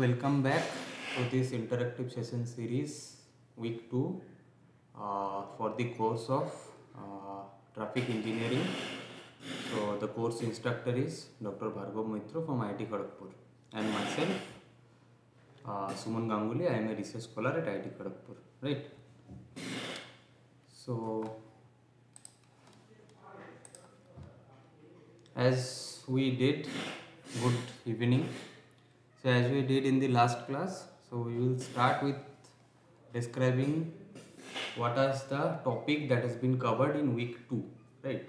welcome back to this interactive session series week 2 uh, for the course of uh, traffic engineering. So the course instructor is Dr. Bhargab Maitra from IIT Kharagpur and myself uh, Suman Ganguly. I am a research scholar at IIT Kharagpur. Right. So as we did good evening so as we did in the last class so we will start with describing what is the topic that has been covered in week 2 right?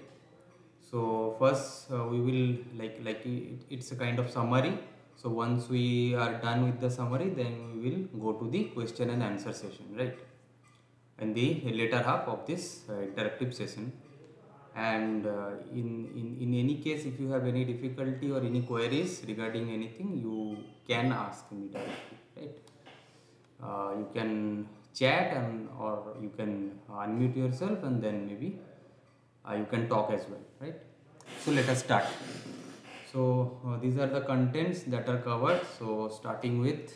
So first uh, we will like like it, it's a kind of summary. So once we are done with the summary then we will go to the question and answer session right? In the later half of this uh, interactive session and uh, in, in in any case if you have any difficulty or any queries regarding anything you can ask me directly right? Uh, you can chat and or you can unmute yourself and then maybe uh, you can talk as well right? So let us start. So uh, these are the contents that are covered. So starting with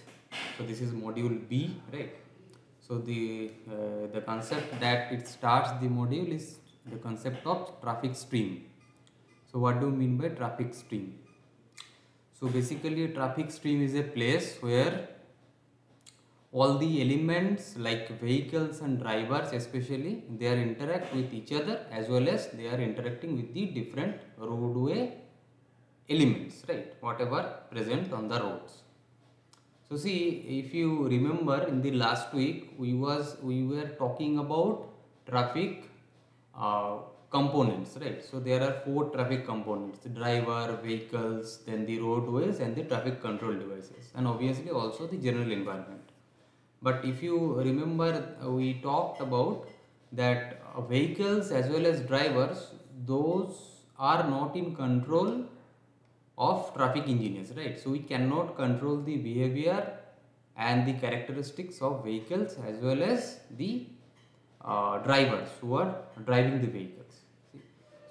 so this is module b right? So the uh, the concept that it starts the module is the concept of traffic stream. So what do you mean by traffic stream? So basically a traffic stream is a place where all the elements like vehicles and drivers especially they are interact with each other as well as they are interacting with the different roadway elements right whatever present on the roads so see if you remember in the last week we was we were talking about traffic uh, components right? So there are four traffic components the driver vehicles then the roadways and the traffic control devices and obviously also the general environment. But if you remember uh, we talked about that uh, vehicles as well as drivers those are not in control of traffic engineers right? So we cannot control the behavior and the characteristics of vehicles as well as the uh, drivers who are driving the vehicles.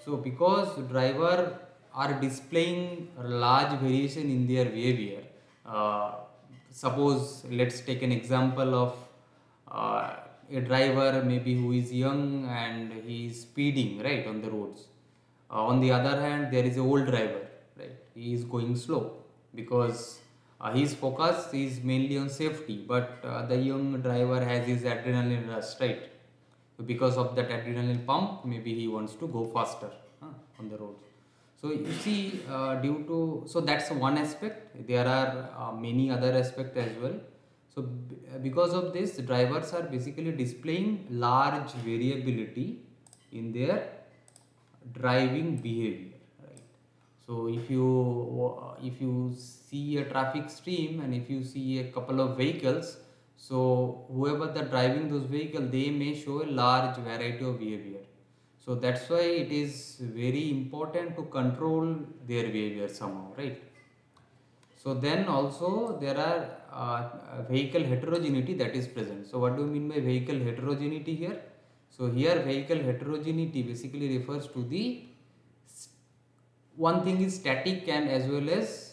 So because driver are displaying large variation in their behavior, uh, suppose let's take an example of uh, a driver maybe who is young and he is speeding right on the roads. Uh, on the other hand, there is a old driver, right? He is going slow because uh, his focus is mainly on safety, but uh, the young driver has his adrenaline rush, right? Because of that adrenaline pump maybe he wants to go faster on the road. So you see uh, due to so that's one aspect. There are uh, many other aspects as well. So because of this drivers are basically displaying large variability in their driving behavior right? So if you if you see a traffic stream and if you see a couple of vehicles so whoever the driving those vehicle they may show a large variety of behavior. So that's why it is very important to control their behavior somehow right? So then also there are uh, vehicle heterogeneity that is present. So what do you mean by vehicle heterogeneity here? So here vehicle heterogeneity basically refers to the one thing is static and as well as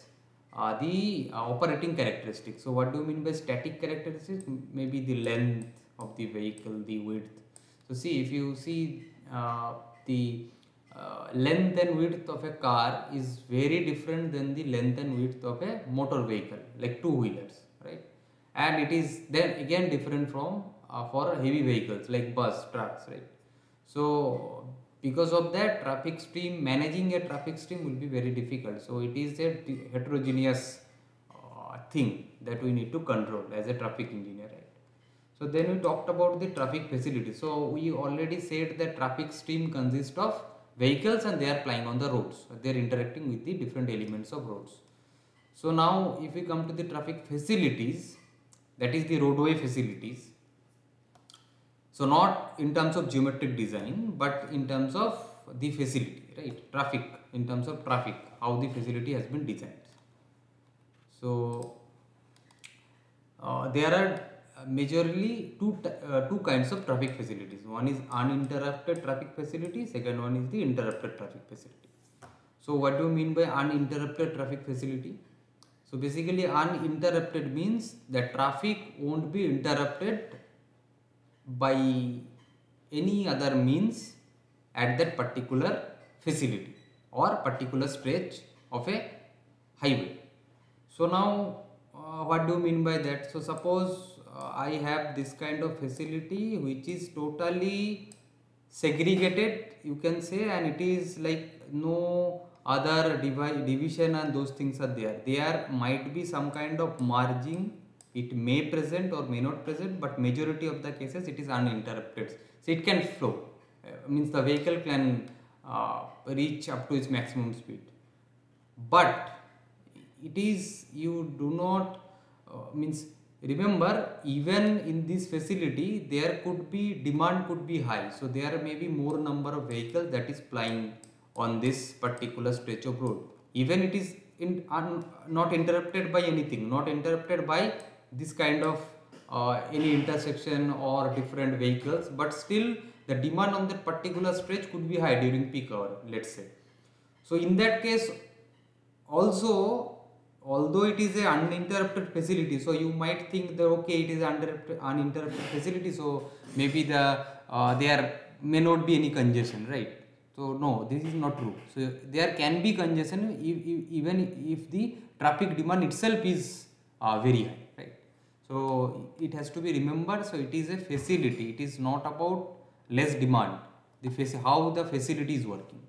uh, the uh, operating characteristics. So what do you mean by static characteristics? Maybe the length of the vehicle, the width. So see if you see uh, the length and width of a car is very different than the length and width of a motor vehicle like two wheelers right and it is then again different from for heavy vehicles like bus trucks right so because of that traffic stream managing a traffic stream will be very difficult. So it is a heterogeneous uh, thing that we need to control as a traffic engineer right? So then we talked about the traffic facility so we already said that traffic stream consists of vehicles and they are plying on the roads. They are interacting with the different elements of roads. So now if we come to the traffic facilities that is the roadway facilities so not in terms of geometric design, but in terms of the facility, right? Traffic, in terms of traffic, how the facility has been designed. So uh, there are majorly two uh, two kinds of traffic facilities. One is uninterrupted traffic facility. Second one is the interrupted traffic facility. So what do you mean by uninterrupted traffic facility? So basically uninterrupted means that traffic won't be interrupted by any other means at that particular facility or particular stretch of a highway. So now uh, what do you mean by that? So suppose uh, I have this kind of facility which is totally segregated you can say and it is like no other division and those things are there. There might be some kind of margin it may present or may not present but majority of the cases it is uninterrupted. So it can flow uh, means the vehicle can uh, reach up to its maximum speed. But it is you do not uh, means remember even in this facility there could be demand could be high so there may be more number of vehicles that is plying on this particular stretch of road even it is in, un, not interrupted by anything not interrupted by this kind of uh, any intersection or different vehicles but still the demand on that particular stretch could be high during peak hour let's say. So in that case also although it is a uninterrupted facility so you might think that okay it is uninterrupted, uninterrupted facility so maybe the uh, there may not be any congestion right? So no this is not true. So there can be congestion if, if, even if the traffic demand itself is uh, very high so it has to be remembered so it is a facility. It is not about less demand. The how the facility is working.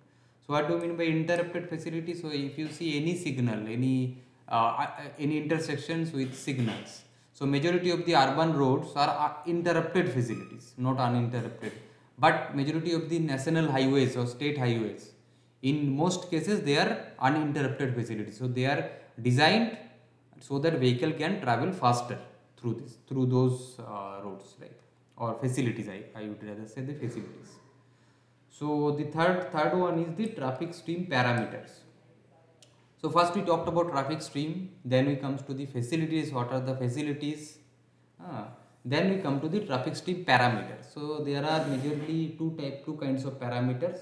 So what do you mean by interrupted facility? So if you see any signal any uh, uh any intersections with signals so majority of the urban roads are uh, interrupted facilities not uninterrupted. But majority of the national highways or state highways in most cases they are uninterrupted facilities. So they are designed so that vehicle can travel faster through this through those uh, roads right or facilities I, I would rather say the facilities. So the third third one is the traffic stream parameters. So first we talked about traffic stream, then we comes to the facilities, what are the facilities, ah, then we come to the traffic stream parameters. So there are majorly two type two kinds of parameters,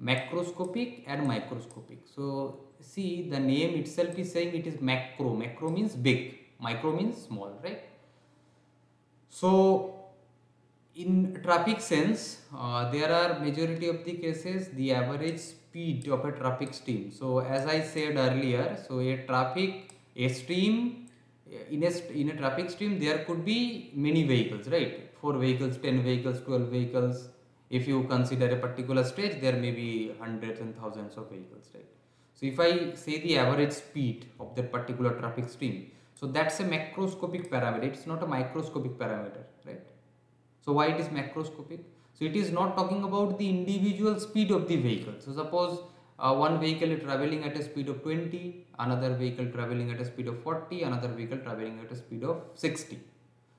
macroscopic and microscopic. So see the name itself is saying it is macro, macro means big, micro means small, right? So in traffic sense uh, there are majority of the cases the average speed of a traffic stream. So as i said earlier so a traffic a stream in a in a traffic stream there could be many vehicles right? Four vehicles 10 vehicles 12 vehicles. If you consider a particular stretch there may be hundreds and thousands of vehicles right? So if i say the average speed of that particular traffic stream so that's a macroscopic parameter it's not a microscopic parameter right so why it is macroscopic? So it is not talking about the individual speed of the vehicle. So suppose uh, one vehicle is traveling at a speed of 20, another vehicle traveling at a speed of 40, another vehicle traveling at a speed of 60.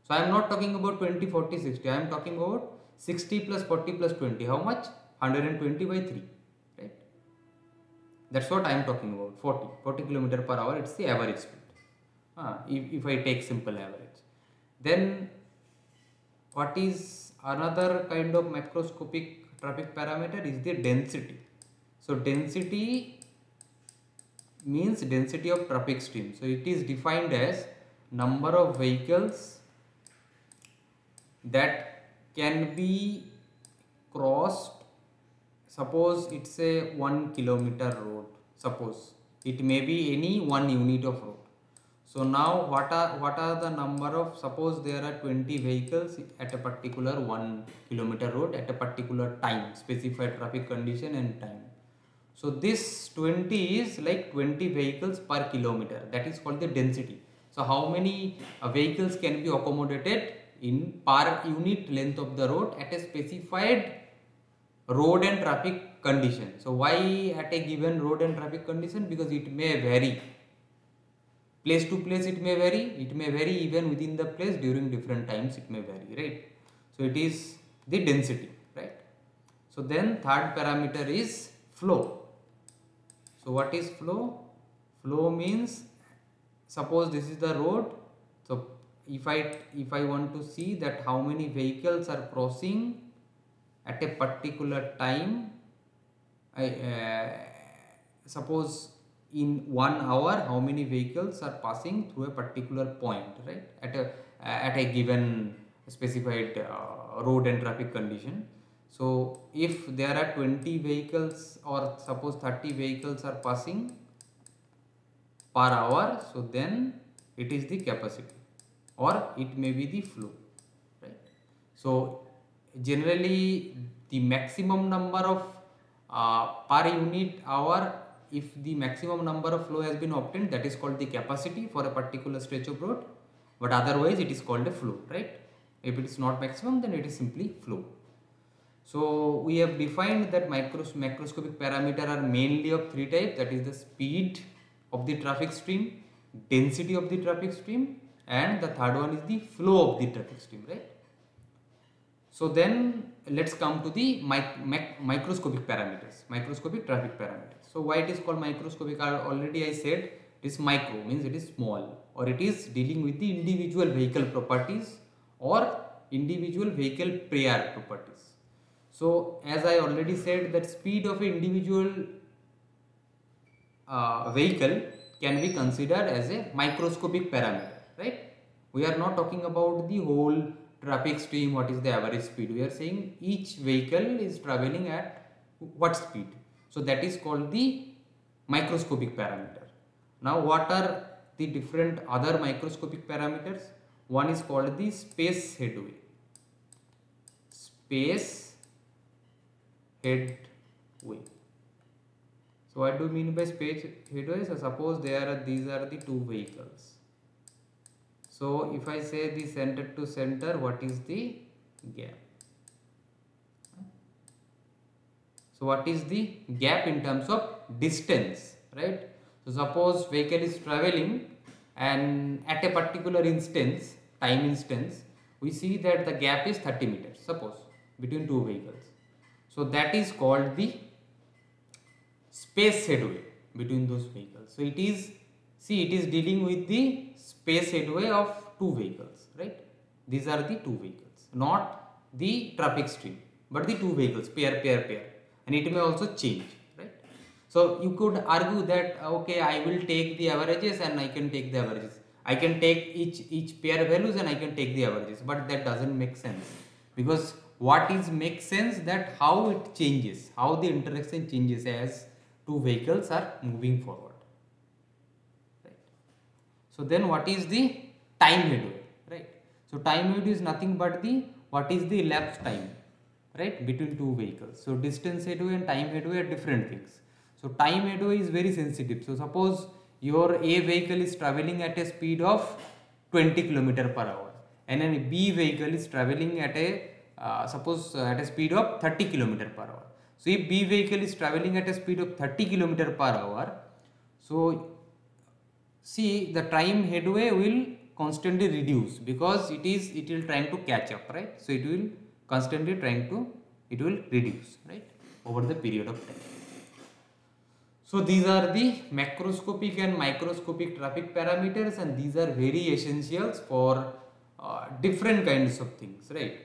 So I am not talking about 20, 40, 60. I am talking about 60 plus 40 plus 20. How much? 120 by 3. Right? That's what I am talking about. 40. 40 kilometer per hour. It's the average speed. Uh, if, if I take simple average. Then what is another kind of macroscopic traffic parameter is the density. So density means density of traffic stream. So it is defined as number of vehicles that can be crossed suppose it's a 1 kilometer road suppose. It may be any one unit of road so now what are what are the number of suppose there are 20 vehicles at a particular 1 kilometer road at a particular time specified traffic condition and time. So this 20 is like 20 vehicles per kilometer that is called the density. So how many uh, vehicles can be accommodated in per unit length of the road at a specified road and traffic condition. So why at a given road and traffic condition because it may vary place to place it may vary it may vary even within the place during different times it may vary right? So it is the density right? So then third parameter is flow. So what is flow? Flow means suppose this is the road so if i if i want to see that how many vehicles are crossing at a particular time i uh, suppose in one hour how many vehicles are passing through a particular point right? At a at a given specified uh, road and traffic condition. So if there are 20 vehicles or suppose 30 vehicles are passing per hour so then it is the capacity or it may be the flow right? So generally the maximum number of uh, per unit hour if the maximum number of flow has been obtained that is called the capacity for a particular stretch of road. But otherwise it is called a flow right? If it is not maximum then it is simply flow. So we have defined that micros macroscopic parameter are mainly of three types that is the speed of the traffic stream density of the traffic stream and the third one is the flow of the traffic stream right? So then let's come to the mic mic microscopic parameters microscopic traffic parameters so why it is called microscopic? Already I said it is micro means it is small or it is dealing with the individual vehicle properties or individual vehicle prior properties. So as I already said that speed of an individual uh, vehicle can be considered as a microscopic parameter right. We are not talking about the whole traffic stream what is the average speed we are saying each vehicle is traveling at what speed so that is called the microscopic parameter. Now what are the different other microscopic parameters? One is called the space headway. Space headway. So what do you mean by space headway? So suppose there are these are the two vehicles. So if I say the center to center, what is the gap? So what is the gap in terms of distance, right? So suppose vehicle is traveling and at a particular instance, time instance, we see that the gap is 30 meters, suppose between two vehicles. So that is called the space headway between those vehicles. So it is, see it is dealing with the space headway of two vehicles, right? These are the two vehicles, not the traffic stream, but the two vehicles, pair, pair, pair and it may also change right? So you could argue that uh, okay i will take the averages and i can take the averages. I can take each each pair values and i can take the averages but that doesn't make sense. Because what is makes sense that how it changes how the interaction changes as two vehicles are moving forward right? So then what is the time headway right? So time headway is nothing but the what is the elapsed time right between two vehicles. So distance headway and time headway are different things. So time headway is very sensitive. So suppose your a vehicle is traveling at a speed of 20 km per hour and then b vehicle is traveling at a uh, suppose uh, at a speed of 30 km per hour. So if b vehicle is traveling at a speed of 30 km per hour so see the time headway will constantly reduce because it is it will trying to catch up right? So it will constantly trying to it will reduce right over the period of time. So these are the macroscopic and microscopic traffic parameters and these are very essentials for uh, different kinds of things right?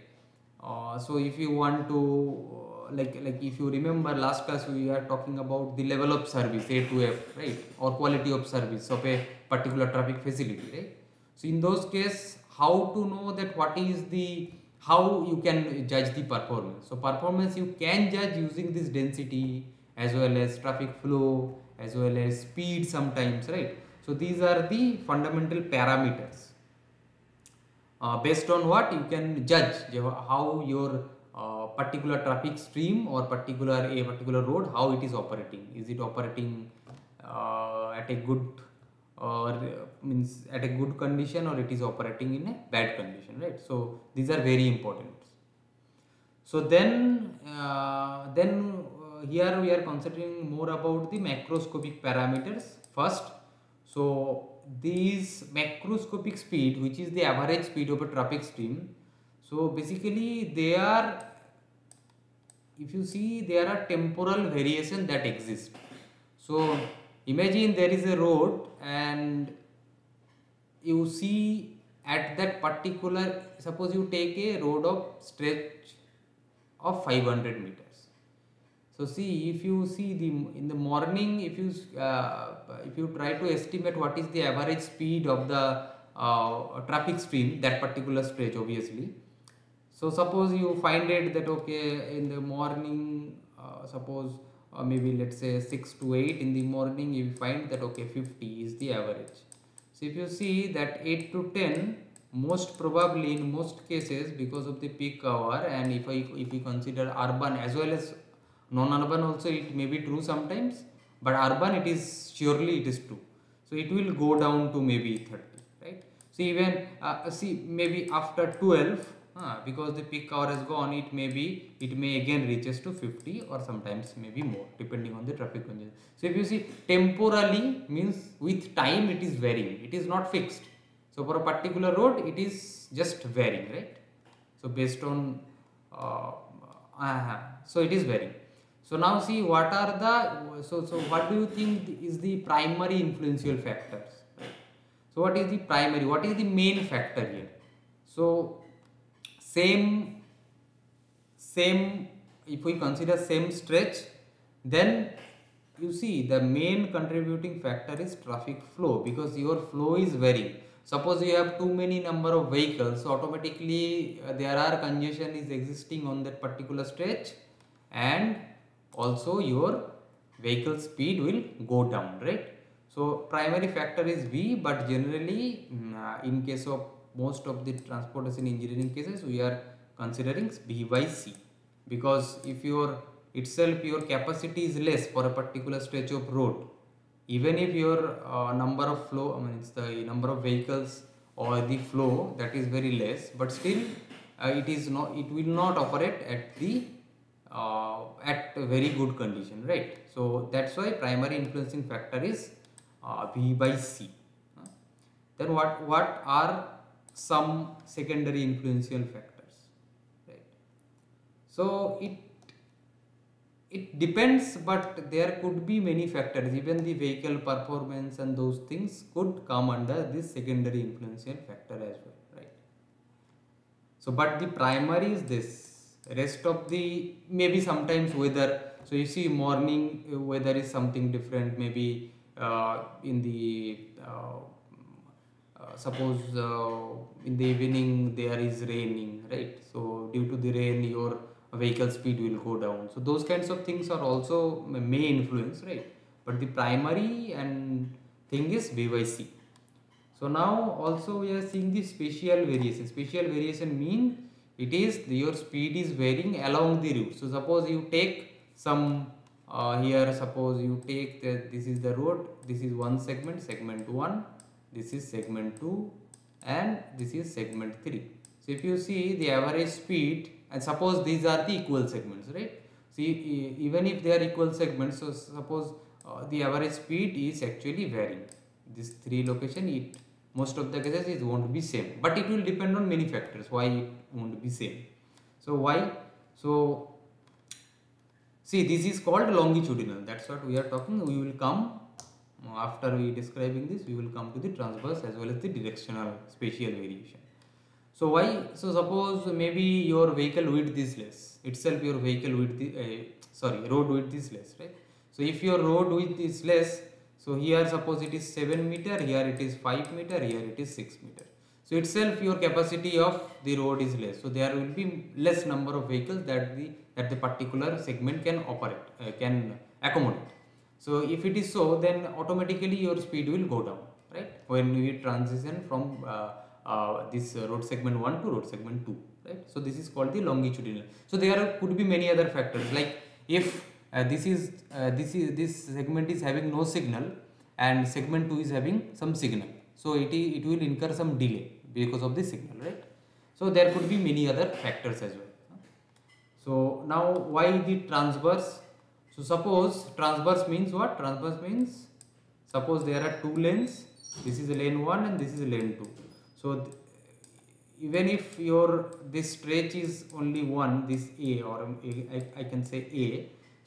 Uh, so if you want to uh, like like if you remember last class we are talking about the level of service a to f right or quality of service of a particular traffic facility right? So in those case how to know that what is the how you can judge the performance. So performance you can judge using this density as well as traffic flow as well as speed sometimes right. So these are the fundamental parameters uh, based on what you can judge how your uh, particular traffic stream or particular a particular road how it is operating is it operating uh, at a good or means at a good condition or it is operating in a bad condition right? So these are very important. So then uh, then uh, here we are considering more about the macroscopic parameters first. So these macroscopic speed which is the average speed of a traffic stream so basically they are if you see there are temporal variation that exist so imagine there is a road and you see at that particular suppose you take a road of stretch of 500 meters. So see if you see the in the morning if you uh, if you try to estimate what is the average speed of the uh, traffic stream that particular stretch obviously. So suppose you find it that okay in the morning uh, suppose uh, maybe let's say 6 to 8 in the morning you find that okay 50 is the average. So if you see that 8 to 10 most probably in most cases because of the peak hour and if I if we consider urban as well as non-urban also it may be true sometimes but urban it is surely it is true. So it will go down to maybe 30 right? So even uh, see maybe after 12 uh, because the peak hour has gone it may be it may again reaches to 50 or sometimes maybe more depending on the traffic congestion so if you see temporally means with time it is varying it is not fixed so for a particular road, it is just varying, right? So based on, uh, uh, so it is varying. So now see what are the, so, so what do you think is the primary influential factors? So what is the primary, what is the main factor here? So same, same, if we consider same stretch, then you see the main contributing factor is traffic flow because your flow is varying. Suppose you have too many number of vehicles so automatically uh, there are congestion is existing on that particular stretch and also your vehicle speed will go down right? So primary factor is v but generally mm, uh, in case of most of the transportation engineering cases we are considering v by c. Because if your itself your capacity is less for a particular stretch of road even if your uh, number of flow I mean it's the number of vehicles or the flow that is very less but still uh, it is not it will not operate at the uh, at very good condition right? So that's why primary influencing factor is uh, v by c. Then what what are some secondary influential factors right? So it it depends but there could be many factors. Even the vehicle performance and those things could come under this secondary influential factor as well right? So but the primary is this. Rest of the maybe sometimes weather. So you see morning uh, weather is something different. Maybe uh, in the uh, uh, suppose uh, in the evening there is raining right? So due to the rain your vehicle speed will go down. So those kinds of things are also may influence right? But the primary and thing is v by c. So now also we are seeing the spatial variation. Spatial variation mean it is your speed is varying along the route. So suppose you take some uh, here suppose you take the, this is the road this is one segment segment 1 this is segment 2 and this is segment 3 so if you see the average speed and suppose these are the equal segments right? See even if they are equal segments so suppose uh, the average speed is actually varying. This three location it most of the cases it won't be same. But it will depend on many factors why it won't be same. So why? So see this is called longitudinal. That's what we are talking. We will come after we describing this we will come to the transverse as well as the directional spatial variation so why? So suppose maybe your vehicle width is less. Itself your vehicle width, uh, sorry, road width is less, right? So if your road width is less, so here suppose it is 7 meter, here it is 5 meter, here it is 6 meter. So itself your capacity of the road is less. So there will be less number of vehicles that the that the particular segment can operate, uh, can accommodate. So if it is so, then automatically your speed will go down, right? When we transition from uh, uh, this uh, road segment 1 to road segment 2 right? So this is called the longitudinal. So there could be many other factors. Like if uh, this is uh, this is this segment is having no signal and segment 2 is having some signal. So it it will incur some delay because of the signal right? So there could be many other factors as well. So now why the transverse so suppose transverse means what? Transverse means suppose there are two lanes this is lane 1 and this is lane 2 so even if your this stretch is only one this a or I can say a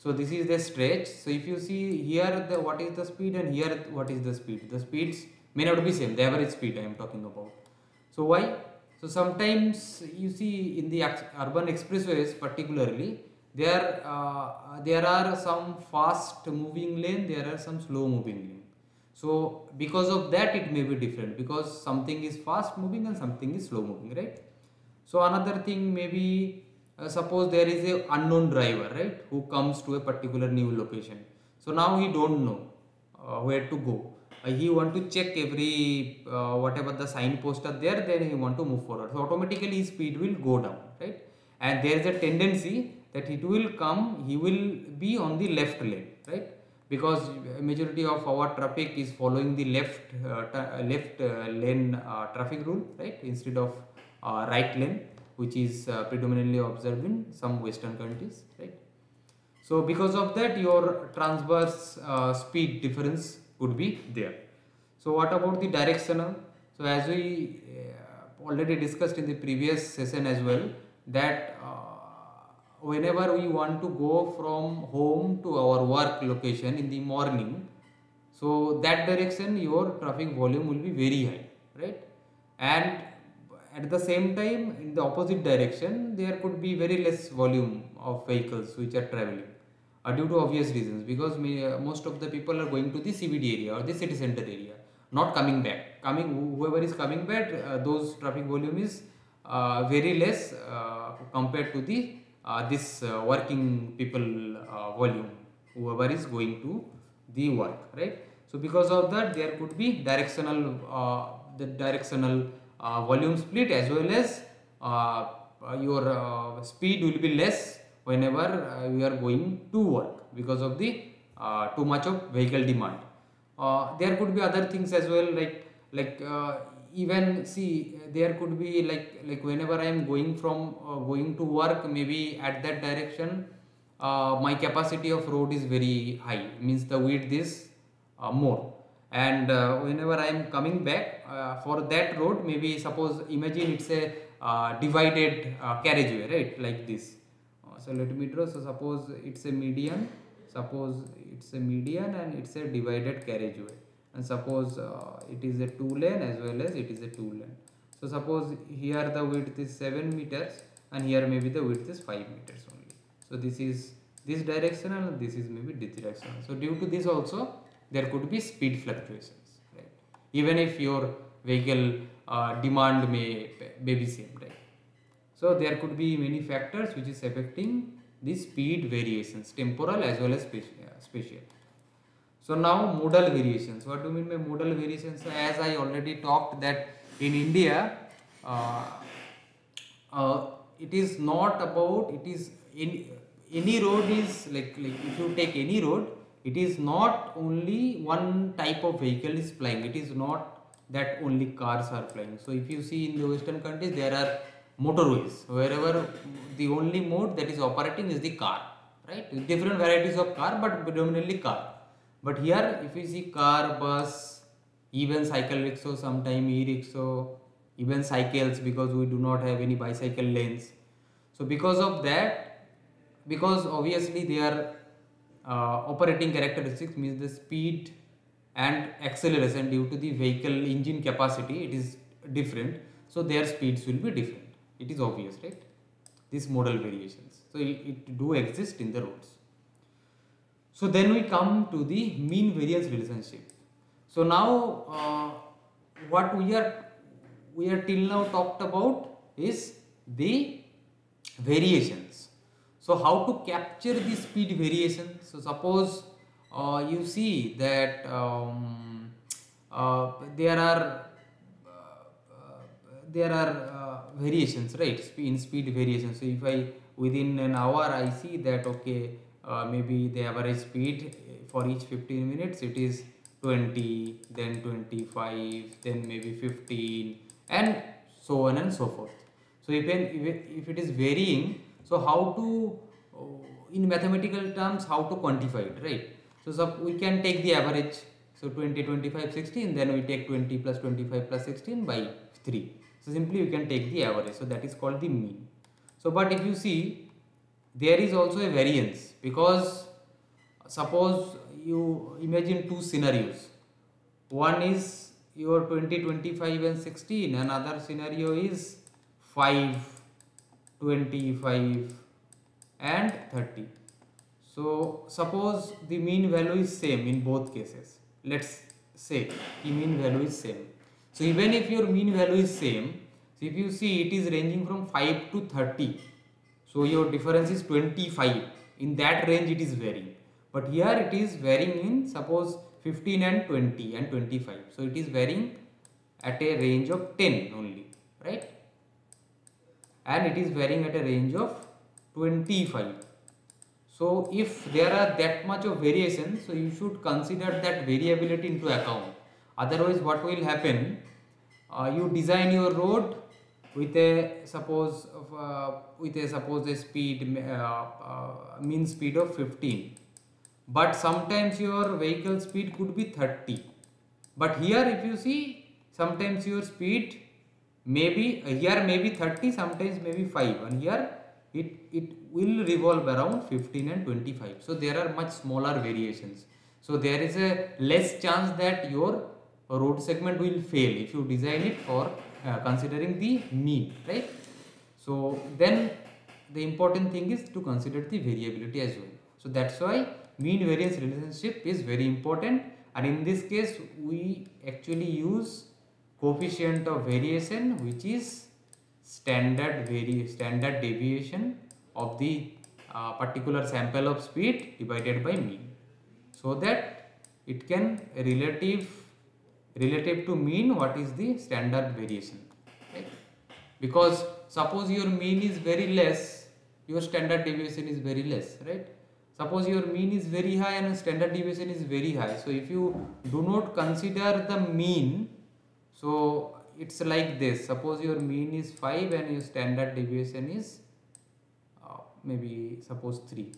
so this is the stretch. So if you see here the what is the speed and here what is the speed? The speeds may not be same the average speed i am talking about. So why? So sometimes you see in the urban expressways particularly there uh, there are some fast moving lane there are some slow moving lane. So because of that it may be different. Because something is fast moving and something is slow moving right? So another thing maybe uh, suppose there is a unknown driver right who comes to a particular new location. So now he don't know uh, where to go. Uh, he want to check every uh, whatever the signpost are there then he want to move forward. So automatically his speed will go down right? And there is a tendency that it will come he will be on the left lane right? Because majority of our traffic is following the left uh, uh left uh, lane uh, traffic rule right? Instead of uh, right lane which is uh, predominantly observed in some western countries right? So because of that your transverse speed difference would be there. So what about the directional so as we already discussed in the previous session as well that whenever we want to go from home to our work location in the morning so that direction your traffic volume will be very high right? And at the same time in the opposite direction there could be very less volume of vehicles which are traveling uh, due to obvious reasons because may, uh, most of the people are going to the CBD area or the city center area not coming back. Coming whoever is coming back uh, those traffic volume is uh, very less uh, compared to the this uh, working people uh, volume whoever is going to the work right so because of that there could be directional the directional volume split as well as your speed will be less whenever uh, we are going to work because of the uh, too much of vehicle demand. Uh, there could be other things as well like like even see there could be like like whenever i am going from uh, going to work maybe at that direction uh, my capacity of road is very high. Means the width is uh, more. And uh, whenever i am coming back uh, for that road maybe suppose imagine it's a uh, divided carriageway right? Like this. So let me draw. So suppose it's a median suppose it's a median and it's a divided carriageway. And suppose uh, it is a two lane as well as it is a two lane so suppose here the width is 7 meters and here maybe the width is 5 meters only. So this is this directional and this is maybe this directional so due to this also there could be speed fluctuations right? Even if your vehicle uh, demand may, may be same right? So there could be many factors which is affecting the speed variations temporal as well as spatial. So now modal variations. What do you mean by modal variations? As I already talked that in India, uh, uh, it is not about it is in any road is like like if you take any road, it is not only one type of vehicle is flying. It is not that only cars are flying. So if you see in the western countries, there are motorways wherever the only mode that is operating is the car, right? Different varieties of car, but predominantly car but here if you see car, bus, even cycle rickshaw, sometime e-rickshaw, even cycles because we do not have any bicycle lanes. So because of that, because obviously they are uh, operating characteristics means the speed and acceleration due to the vehicle engine capacity it is different. So their speeds will be different. It is obvious right? These modal variations. So it, it do exist in the roads. So then we come to the mean variance relationship. So now uh, what we are we are till now talked about is the variations. So how to capture the speed variation? So suppose uh, you see that um, uh, there are uh, there are uh, variations right in speed variations. So if I within an hour I see that okay uh, maybe the average speed for each 15 minutes it is 20 then 25 then maybe 15 and so on and so forth. So even if it is varying so how to uh, in mathematical terms how to quantify it right? So, so we can take the average. So 20 25 16 then we take 20 plus 25 plus 16 by 3 so simply we can take the average. So that is called the mean. So but if you see there is also a variance because suppose you imagine two scenarios. One is your 20 25 and 16 another scenario is 5 25 and 30 so suppose the mean value is same in both cases. Let's say the mean value is same. So even if your mean value is same so if you see it is ranging from 5 to 30 so your difference is 25 in that range it is varying but here it is varying in suppose 15 and 20 and 25 so it is varying at a range of 10 only right? And it is varying at a range of 25 so if there are that much of variation so you should consider that variability into account. Otherwise what will happen? Uh, you design your road with a suppose uh, with a suppose a speed uh, uh mean speed of 15 but sometimes your vehicle speed could be 30 but here if you see sometimes your speed maybe here maybe 30 sometimes maybe 5 and here it it will revolve around 15 and 25 so there are much smaller variations. So there is a less chance that your road segment will fail if you design it for uh, considering the mean right? So then the important thing is to consider the variability as well. So that's why mean variance relationship is very important. And in this case we actually use coefficient of variation which is standard vari standard deviation of the uh, particular sample of speed divided by mean. So that it can relative relative to mean what is the standard variation right? Because suppose your mean is very less your standard deviation is very less right suppose your mean is very high and standard deviation is very high. So if you do not consider the mean so it's like this. Suppose your mean is 5 and your standard deviation is uh, maybe suppose 3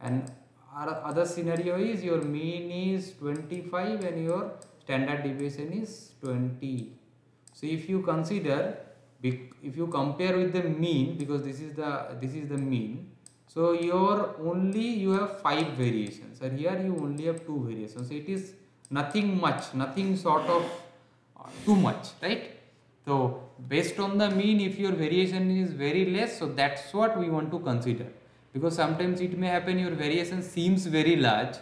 and other scenario is your mean is 25 and your standard deviation is 20 so if you consider if you compare with the mean because this is the this is the mean so your only you have five variations and here you only have two variations. So it is nothing much nothing sort of too much right? So based on the mean if your variation is very less so that's what we want to consider. Because sometimes it may happen your variation seems very large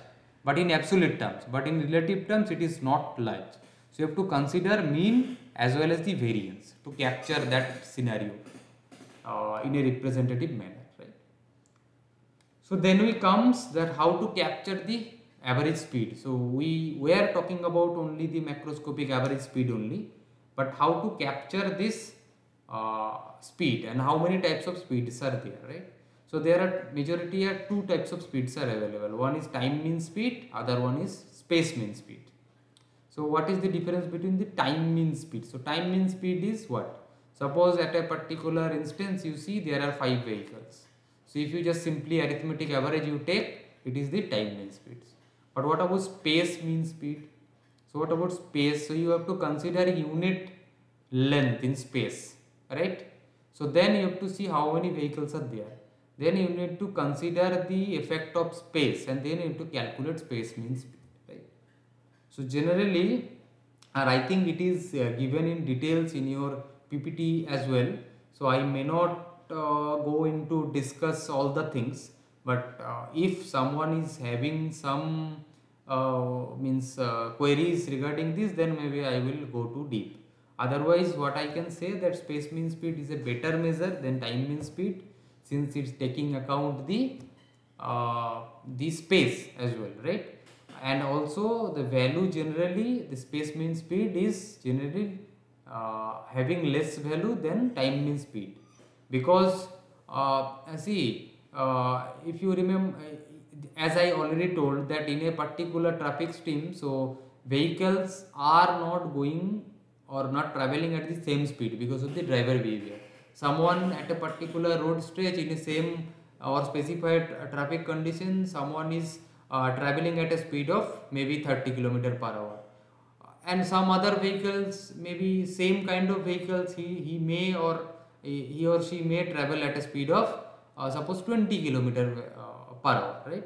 but in absolute terms but in relative terms it is not large. So you have to consider mean as well as the variance to capture that scenario uh, in a representative manner so then we comes that how to capture the average speed. So we were talking about only the macroscopic average speed only, but how to capture this uh, speed and how many types of speeds are there, right? So there are majority are two types of speeds are available. One is time mean speed, other one is space mean speed. So what is the difference between the time mean speed? So time mean speed is what? Suppose at a particular instance you see there are five vehicles. So if you just simply arithmetic average you take, it is the time mean speed. But what about space mean speed? So what about space? So you have to consider unit length in space, right? So then you have to see how many vehicles are there. Then you need to consider the effect of space and then you have to calculate space mean speed, right? So generally, or I think it is uh, given in details in your PPT as well. So I may not go into discuss all the things. But uh, if someone is having some uh, means uh, queries regarding this then maybe I will go too deep. Otherwise what I can say that space mean speed is a better measure than time mean speed since it's taking account the uh, the space as well right? And also the value generally the space mean speed is generally uh, having less value than time mean speed because uh, see uh, if you remember as I already told that in a particular traffic stream so vehicles are not going or not traveling at the same speed because of the driver behavior. Someone at a particular road stretch in the same or specified traffic condition someone is uh, traveling at a speed of maybe 30 km per hour and some other vehicles maybe same kind of vehicles he, he may or he or she may travel at a speed of uh, suppose 20 kilometer uh, per hour right?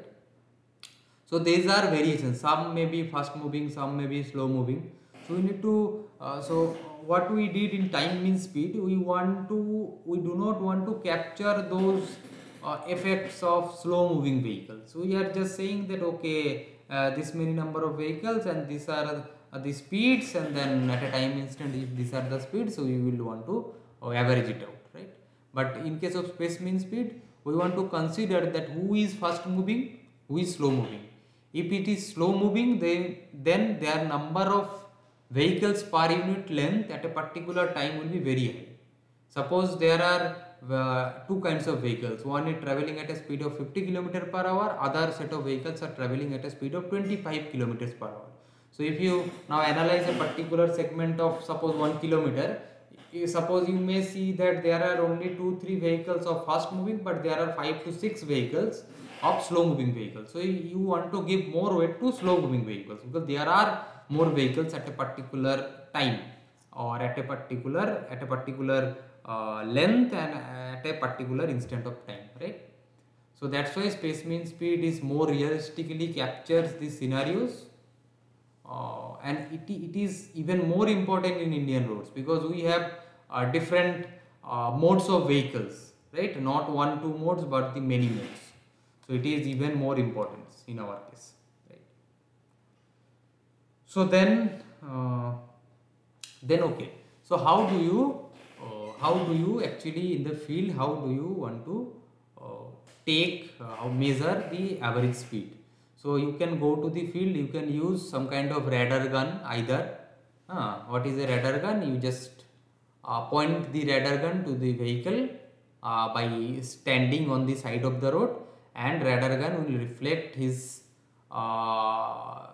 So these are variations. Some may be fast moving some may be slow moving. So we need to uh, so what we did in time mean speed. We want to we do not want to capture those uh, effects of slow moving vehicles. So we are just saying that okay, uh, this many number of vehicles and these are uh, the speeds and then at a time instant if these are the speeds, so we will want to uh, average it out, right? But in case of space mean speed, we want to consider that who is fast moving, who is slow moving. If it is slow moving, they, then their number of vehicles per unit length at a particular time will be very high. Suppose there are uh, two kinds of vehicles. One is traveling at a speed of 50 km per hour, other set of vehicles are traveling at a speed of 25 km per hour. So if you now analyze a particular segment of suppose 1 kilometer, suppose you may see that there are only 2 3 vehicles of fast moving but there are 5 to 6 vehicles of slow moving vehicles. So you want to give more weight to slow moving vehicles because there are more vehicles at a particular time or at a particular at a particular uh, length and at a particular instant of time right so that's why space mean speed is more realistically captures these scenarios uh, and it, it is even more important in Indian roads because we have uh, different uh, modes of vehicles right? Not one two modes but the many modes. So it is even more important in our case right? So then uh, then okay. So how do you uh, how do you actually in the field how do you want to uh, take uh, measure the average speed? So you can go to the field you can use some kind of radar gun either. What is a radar gun? You just point the radar gun to the vehicle uh, by standing on the side of the road and radar gun will reflect his uh,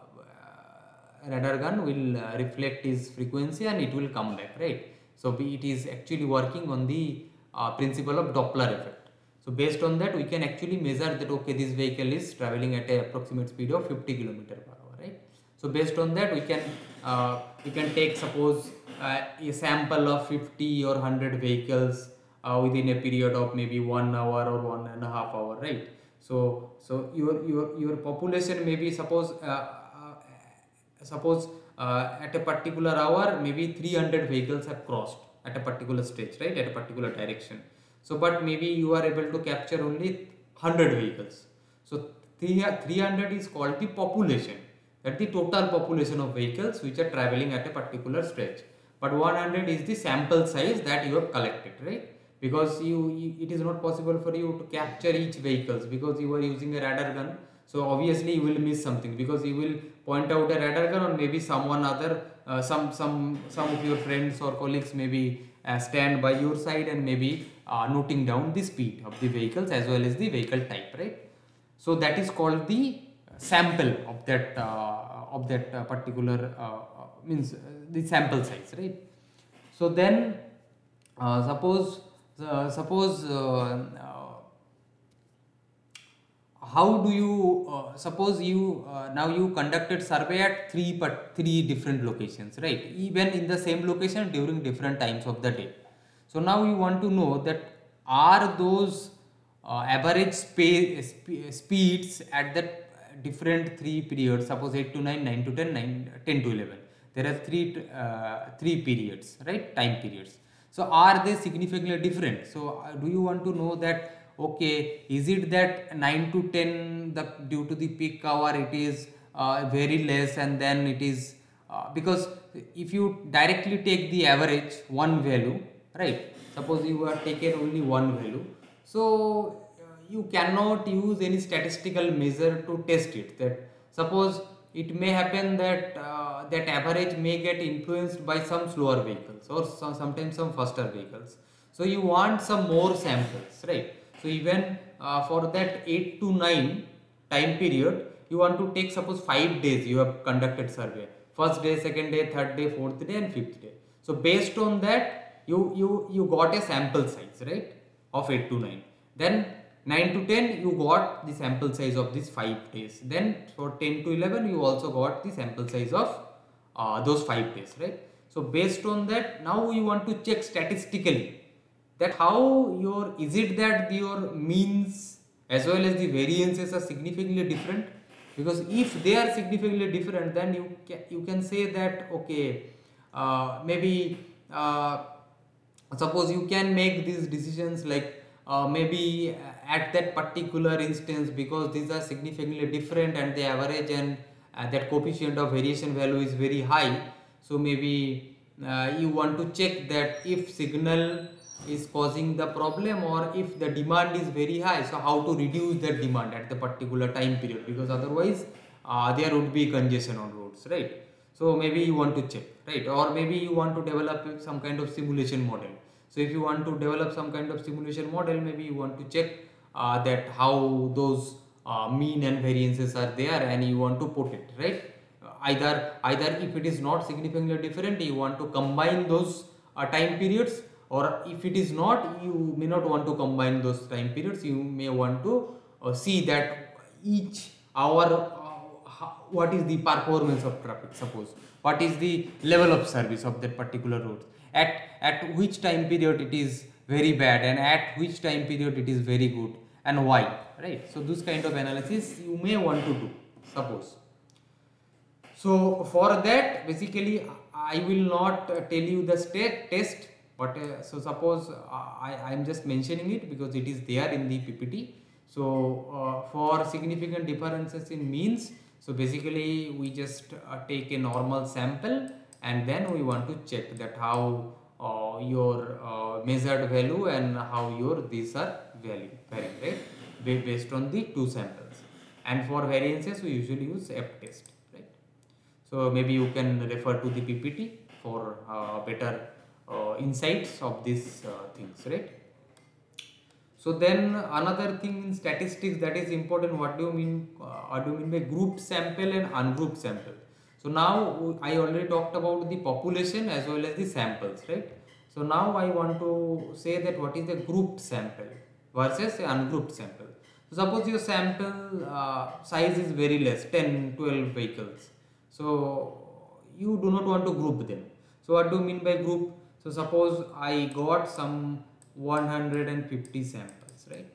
radar gun will uh, reflect his frequency and it will come back right? So it is actually working on the uh, principle of doppler effect. So based on that we can actually measure that okay this vehicle is traveling at a approximate speed of 50 kilometer per hour right? So based on that we can uh, we can take suppose uh, a sample of 50 or 100 vehicles uh, within a period of maybe one hour or one and a half hour right? So so your your your population maybe suppose uh, uh, suppose uh, at a particular hour maybe 300 vehicles have crossed at a particular stage right? At a particular direction. So but maybe you are able to capture only 100 vehicles. So 300 is called the population. That the total population of vehicles which are traveling at a particular stretch but 100 is the sample size that you have collected right? Because you, it is not possible for you to capture each vehicles because you are using a radar gun. So obviously you will miss something because you will point out a radar gun or maybe someone other uh, some some some of your friends or colleagues maybe uh, stand by your side and maybe uh, noting down the speed of the vehicles as well as the vehicle type right? So that is called the sample of that uh, of that uh, particular uh, means the sample size right? So then suppose uh, suppose uh, uh, how do you uh, suppose you uh, now you conducted survey at three but three different locations right? Even in the same location during different times of the day. So now you want to know that are those uh, average sp speeds at the different three periods suppose 8 to 9 9 to 10 9 10 to 11 there are three three periods right? Time periods. So are they significantly different? So uh, do you want to know that okay is it that 9 to 10 the due to the peak hour it is uh, very less and then it is uh, because if you directly take the average one value right? Suppose you are taken only one value. So uh, you cannot use any statistical measure to test it. That suppose it may happen that uh, that average may get influenced by some slower vehicles or some, sometimes some faster vehicles. So you want some more samples right? So even uh, for that 8 to 9 time period you want to take suppose 5 days you have conducted survey. First day second day third day fourth day and fifth day. So based on that you you you got a sample size right of 8 to 9 then 9 to 10 you got the sample size of these 5 days. Then for 10 to 11 you also got the sample size of uh, those 5 days right? So based on that now you want to check statistically that how your is it that your means as well as the variances are significantly different? Because if they are significantly different then you can you can say that okay uh, maybe uh, suppose you can make these decisions like uh, maybe at that particular instance because these are significantly different and the average and uh, that coefficient of variation value is very high. So maybe uh, you want to check that if signal is causing the problem or if the demand is very high. So how to reduce that demand at the particular time period because otherwise uh, there would be congestion on roads right? So maybe you want to check right? Or maybe you want to develop some kind of simulation model. So if you want to develop some kind of simulation model maybe you want to check uh, that how those uh, mean and variances are there and you want to put it right? Either either if it is not significantly different you want to combine those uh, time periods or if it is not you may not want to combine those time periods. You may want to uh, see that each hour uh, what is the performance of traffic suppose? What is the level of service of that particular road? At at which time period it is very bad and at which time period it is very good and why right so this kind of analysis you may want to do suppose. So for that basically i will not uh, tell you the state test but uh, so suppose uh, i am just mentioning it because it is there in the ppt so uh, for significant differences in means so basically we just uh, take a normal sample and then we want to check that how uh, your measured value and how your these are value varying right based on the two samples and for variances we usually use f test right so maybe you can refer to the PPT for uh, better uh, insights of these uh, things, right? So then another thing in statistics that is important. What do you mean? Uh, what do you mean by grouped sample and ungrouped sample? So now I already talked about the population as well as the samples, right? So now I want to say that what is the grouped sample versus the ungrouped sample. Suppose your sample uh, size is very less, 10, 12 vehicles so you do not want to group them. So what do you mean by group? So suppose I got some 150 samples, right?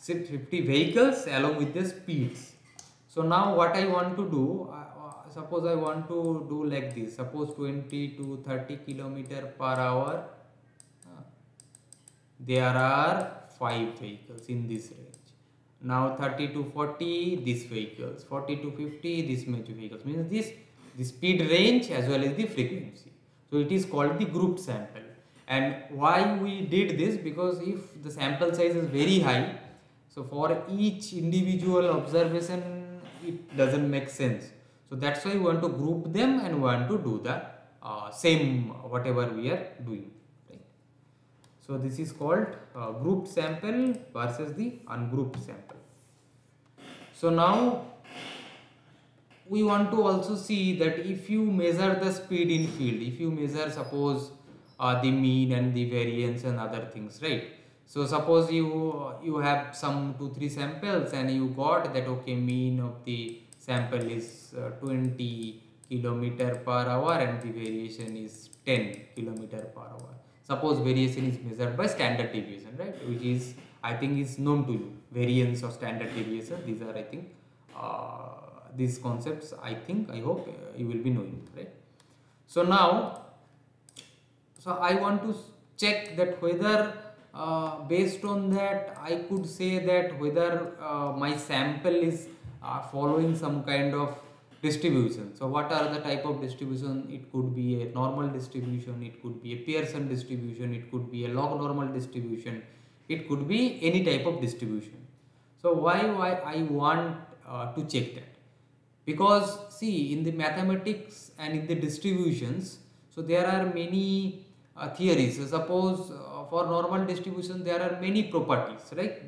50 vehicles along with the speeds. So now what I want to do, uh, suppose I want to do like this, suppose 20 to 30 kilometer per hour. Uh, there are 5 vehicles in this range now 30 to 40 these vehicles. 40 to 50 this much vehicles. Means this the speed range as well as the frequency. So it is called the group sample. And why we did this? Because if the sample size is very high so for each individual observation it doesn't make sense. So that's why we want to group them and want to do the uh, same whatever we are doing. So this is called uh, grouped sample versus the ungrouped sample. So now we want to also see that if you measure the speed in field, if you measure suppose uh, the mean and the variance and other things, right? So suppose you you have some two three samples and you got that okay mean of the sample is uh, 20 kilometer per hour and the variation is 10 kilometer per hour. Suppose variation is measured by standard deviation right? Which is i think is known to you variance or standard deviation these are i think uh, these concepts i think i hope uh, you will be knowing right so now so i want to check that whether uh, based on that i could say that whether uh, my sample is uh, following some kind of distribution. So what are the type of distribution? It could be a normal distribution, it could be a Pearson distribution, it could be a log normal distribution, it could be any type of distribution. So why, why I want uh, to check that? Because see in the mathematics and in the distributions, so there are many uh, theories. So suppose uh, for normal distribution there are many properties, right?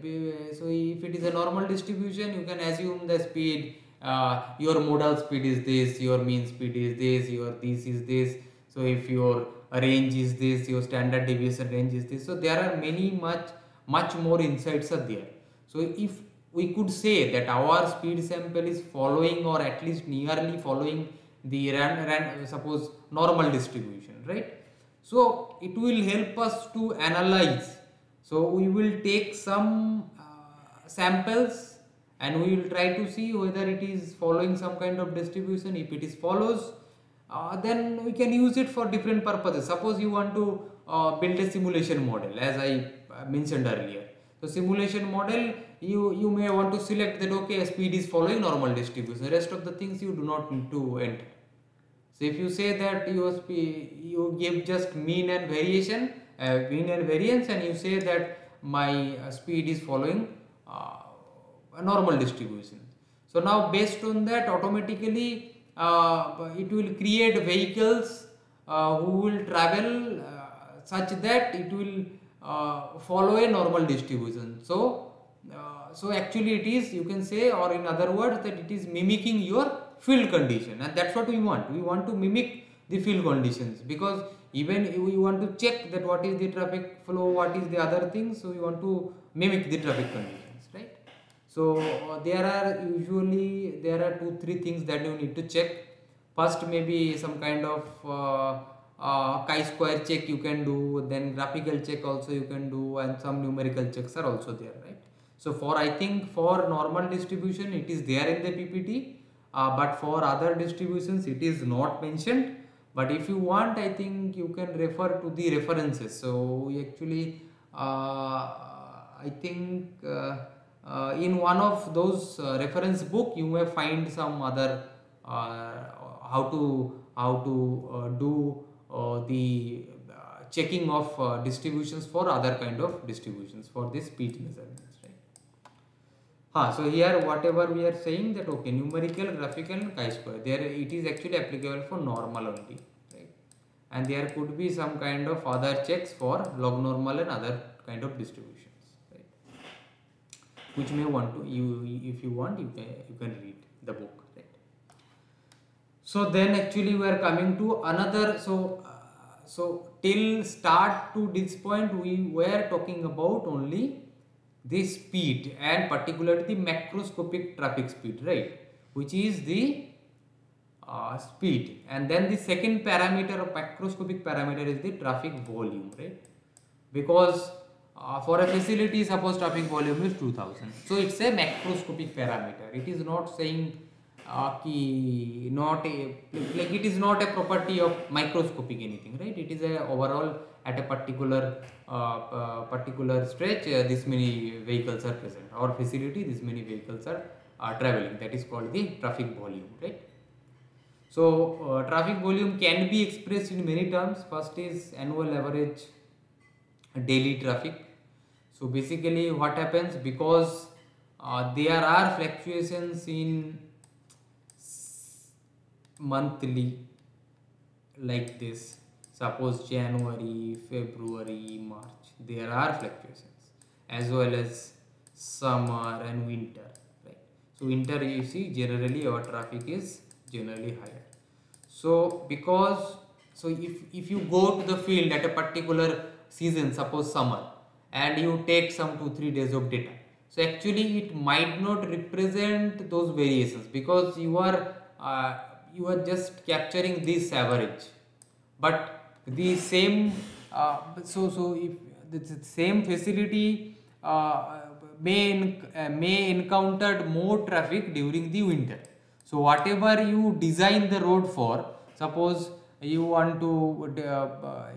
So if it is a normal distribution, you can assume the speed uh, your modal speed is this your mean speed is this your this is this so if your range is this your standard deviation range is this so there are many much much more insights are there so if we could say that our speed sample is following or at least nearly following the ran, ran, suppose normal distribution right? So it will help us to analyze. So we will take some uh, samples and we will try to see whether it is following some kind of distribution. If it is follows uh, then we can use it for different purposes. Suppose you want to uh, build a simulation model as i uh, mentioned earlier so simulation model, you, you may want to select that okay, speed is following normal distribution. rest of the things you do not need to enter. So if you say that you, you give just mean and variation, uh, mean and variance and you say that my uh, speed is following uh, a normal distribution. So now based on that automatically uh, it will create vehicles uh, who will travel such that it will Uh, follow a normal distribution. So, uh, so actually it is you can say or in other words that it is mimicking your field condition and that's what we want. We want to mimic the field conditions because even we want to check that what is the traffic flow, what is the other thing. So we want to mimic the traffic conditions, right? So uh, there are usually there are two three things that you need to check. First maybe some kind of uh, uh, chi-square check you can do, then graphical check also you can do, and some numerical checks are also there, right? So for I think for normal distribution it is there in the PPT, uh, but for other distributions it is not mentioned but if you want I think you can refer to the references so actually uh, I think uh, uh, in one of those reference book you may find some other how to how to do the checking of distributions for other kind of distributions for this speech measurements right? Ah, so here whatever we are saying that okay numerical graphical and chi-square there it is actually applicable for normal only right? and there could be some kind of other checks for log normal and other kind of distributions right? Which may want to you if you want you can you can read the book so then actually we are coming to another so uh, so till start to this point we were talking about only the speed and particularly the macroscopic traffic speed right? Which is the uh, speed. And then the second parameter or macroscopic parameter is the traffic volume right? Because uh, for a facility suppose traffic volume is 2000 so it's a macroscopic parameter. It is not saying uh, not a like it is not a property of microscopic anything right it is a overall at a particular uh, uh, particular stretch uh, this many vehicles are present or facility this many vehicles are traveling that is called the traffic volume right so uh, traffic volume can be expressed in many terms. First is annual average daily traffic. So basically what happens because uh, there are fluctuations in monthly like this suppose January, February, March there are fluctuations as well as summer and winter right. So winter you see generally our traffic is generally higher. So because so if, if you go to the field at a particular season, suppose summer, and you take some two three days of data, so actually it might not represent those variations because you are uh, you are just capturing this average, but the same uh, so so if the same facility uh, may uh, may encountered more traffic during the winter so whatever you design the road for, suppose you want to uh,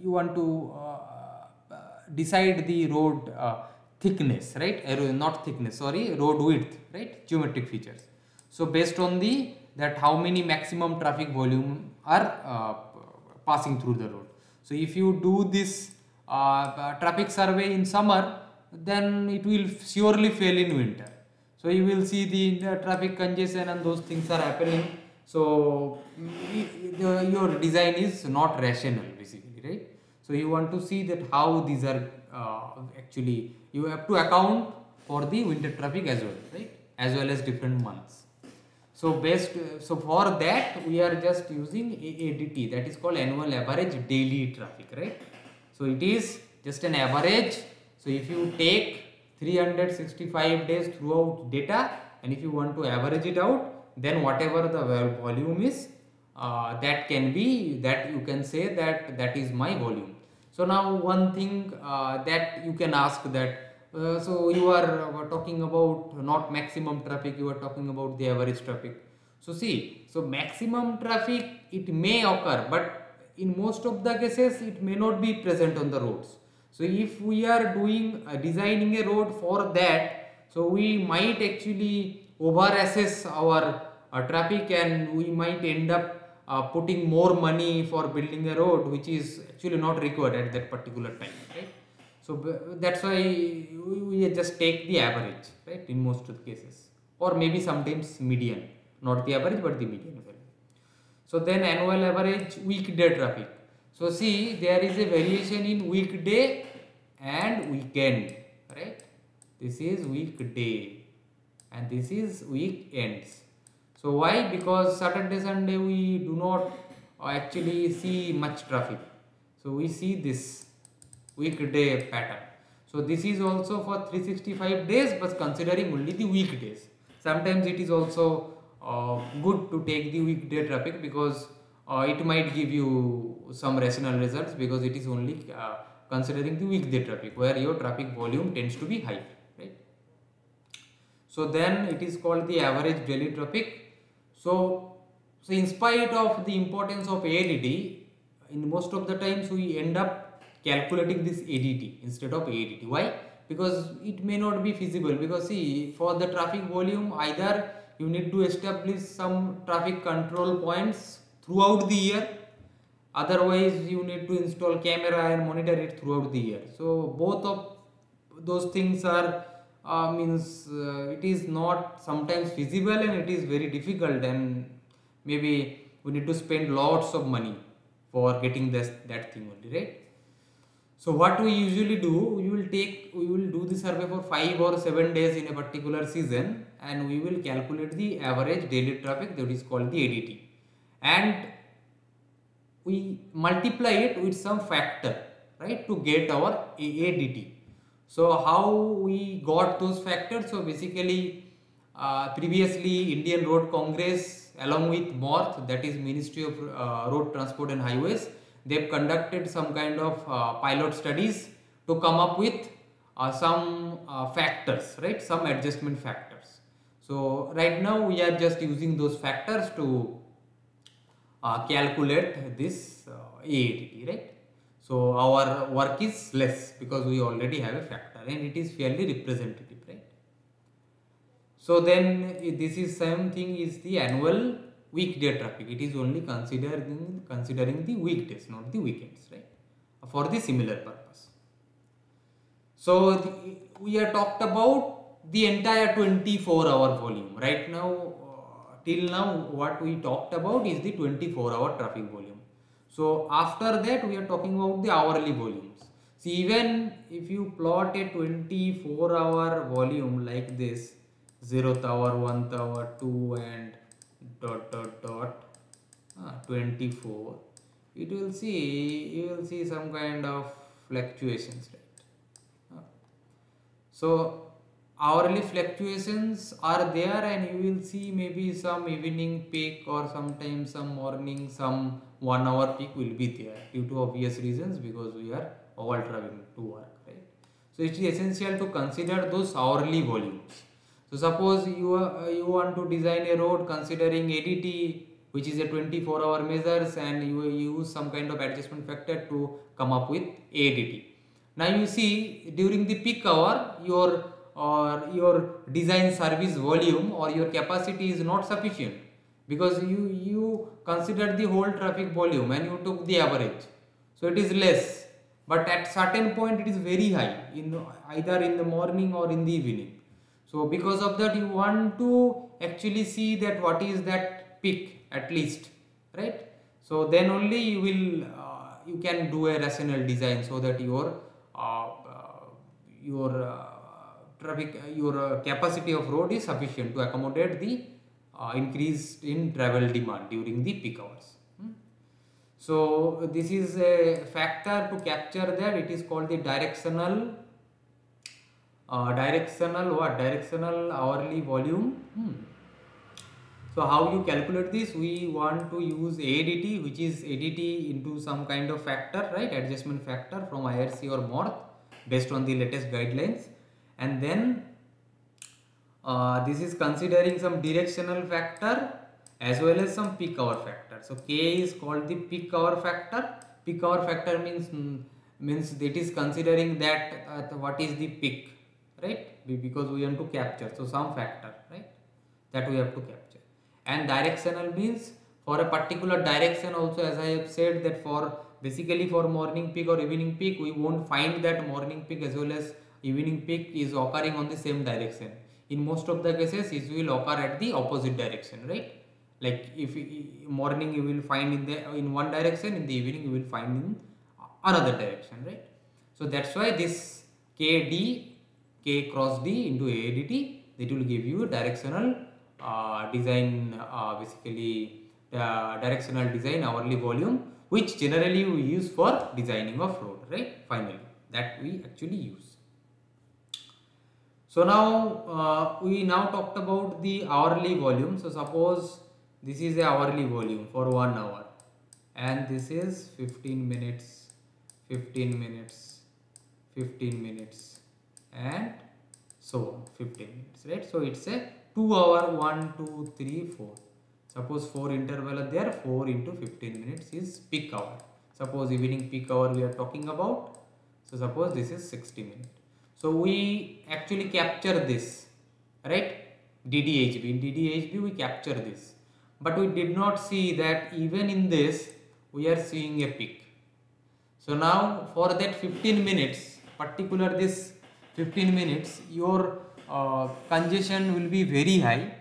you want to uh, decide the road uh, thickness, right? Not thickness, sorry, road width, right? Geometric features. So based on the that how many maximum traffic volume are uh, passing through the road. So if you do this uh, traffic survey in summer, then it will surely fail in winter. So you will see the uh, traffic congestion and those things are happening. So your design is not rational basically right? So you want to see that how these are uh, actually you have to account for the winter traffic as well right? As well as different months so best so for that we are just using AADT that is called annual average daily traffic right? So it is just an average. So if you take 365 days throughout data and if you want to average it out then whatever the volume is uh, that can be that you can say that that is my volume. So now one thing uh, that you can ask that uh, so you are uh, talking about not maximum traffic you are talking about the average traffic. So see so maximum traffic it may occur but in most of the cases it may not be present on the roads. So if we are doing uh, designing a road for that so we might actually over assess our uh, traffic and we might end up uh, putting more money for building a road which is actually not required at that particular time right so that's why we just take the average right in most of the cases. Or maybe sometimes median. Not the average but the median value. So then annual average weekday traffic. So see there is a variation in weekday and weekend right? This is weekday and this is weekends. So why? Because saturday sunday we do not actually see much traffic. So we see this weekday pattern. So this is also for 365 days but considering only the weekdays. Sometimes it is also uh, good to take the weekday traffic because uh, it might give you some rational results because it is only uh, considering the weekday traffic where your traffic volume tends to be high right? So then it is called the average daily traffic. So so in spite of the importance of ADT in most of the times we end up calculating this ADT instead of ADT why? Because it may not be feasible. Because see for the traffic volume either you need to establish some traffic control points throughout the year. Otherwise you need to install camera and monitor it throughout the year. So both of those things are uh, means uh, it is not sometimes feasible and it is very difficult and maybe we need to spend lots of money for getting this that thing only right so what we usually do, we will take, we will do the survey for 5 or 7 days in a particular season and we will calculate the average daily traffic that is called the ADT. And we multiply it with some factor, right, to get our ADT. So how we got those factors? So basically, uh, previously Indian Road Congress along with MoRTH, that is Ministry of uh, Road Transport and Highways, they've conducted some kind of uh, pilot studies to come up with uh, some uh, factors right? Some adjustment factors. So right now we are just using those factors to calculate this AADT right? So our work is less because we already have a factor and it is fairly representative right? So then this is same thing is the annual weekday traffic. It is only considering considering the weekdays, not the weekends, right? For the similar purpose. So the, we have talked about the entire 24 hour volume. Right now, uh, till now, what we talked about is the 24 hour traffic volume. So after that, we are talking about the hourly volumes. See, even if you plot a 24 hour volume like this, 0th hour, 1th hour, 2 and dot dot dot. Uh, 24 it will see you will see some kind of fluctuations right? Uh, so hourly fluctuations are there and you will see maybe some evening peak or sometimes some morning some one hour peak will be there due to obvious reasons because we are all traveling to work right? So it is essential to consider those hourly volumes so suppose you, uh, you want to design a road considering ADT which is a 24 hour measures and you use some kind of adjustment factor to come up with ADT. Now you see during the peak hour your or your design service volume or your capacity is not sufficient because you you consider the whole traffic volume and you took the average so it is less but at certain point it is very high in either in the morning or in the evening so because of that you want to actually see that what is that peak at least right. So then only you will uh, you can do a rational design so that your uh, uh, your uh, traffic your uh, capacity of road is sufficient to accommodate the uh, increase in travel demand during the peak hours. Hmm. So this is a factor to capture that it is called the directional uh, directional what? Directional hourly volume? Hmm. so how you calculate this? We want to use ADT which is ADT into some kind of factor right? Adjustment factor from IRC or MoRTH based on the latest guidelines. And then uh, this is considering some directional factor as well as some peak hour factor. So K is called the peak hour factor. Peak hour factor means means it is considering that uh, what is the peak right? Because we want to capture. So some factor right? That we have to capture. And directional means for a particular direction also as I have said that for basically for morning peak or evening peak we won't find that morning peak as well as evening peak is occurring on the same direction. In most of the cases it will occur at the opposite direction right? Like if morning you will find in the in one direction in the evening you will find in another direction right? So that's why this kd k cross d into aadt that will give you directional uh, design uh, basically uh, directional design hourly volume which generally we use for designing of road right? Finally that we actually use. So now uh, we now talked about the hourly volume. So suppose this is the hourly volume for one hour and this is 15 minutes 15 minutes 15 minutes and so on 15 minutes right? So it's a 2 hour 1 2 3 4 suppose 4 interval are there 4 into 15 minutes is peak hour. Suppose evening peak hour we are talking about. So suppose this is 60 minutes. So we actually capture this right? DDHV in DDHV we capture this. But we did not see that even in this we are seeing a peak. So now for that 15 minutes particular this 15 minutes your uh, congestion will be very high.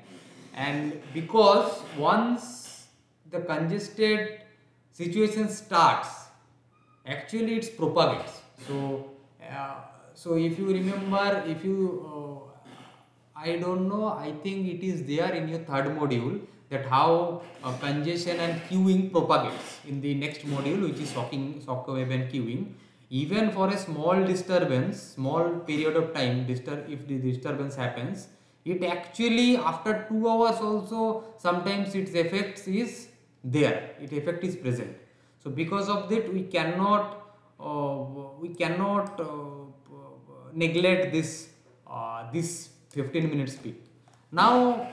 And because once the congested situation starts actually it propagates. So uh, so if you remember if you uh, i don't know i think it is there in your third module that how uh, congestion and queuing propagates in the next module which is shocking shock and queuing even for a small disturbance small period of time disturb if the disturbance happens it actually after 2 hours also sometimes its effects is there its effect is present. So because of that we cannot uh, we cannot uh, neglect this uh, this 15 minutes peak now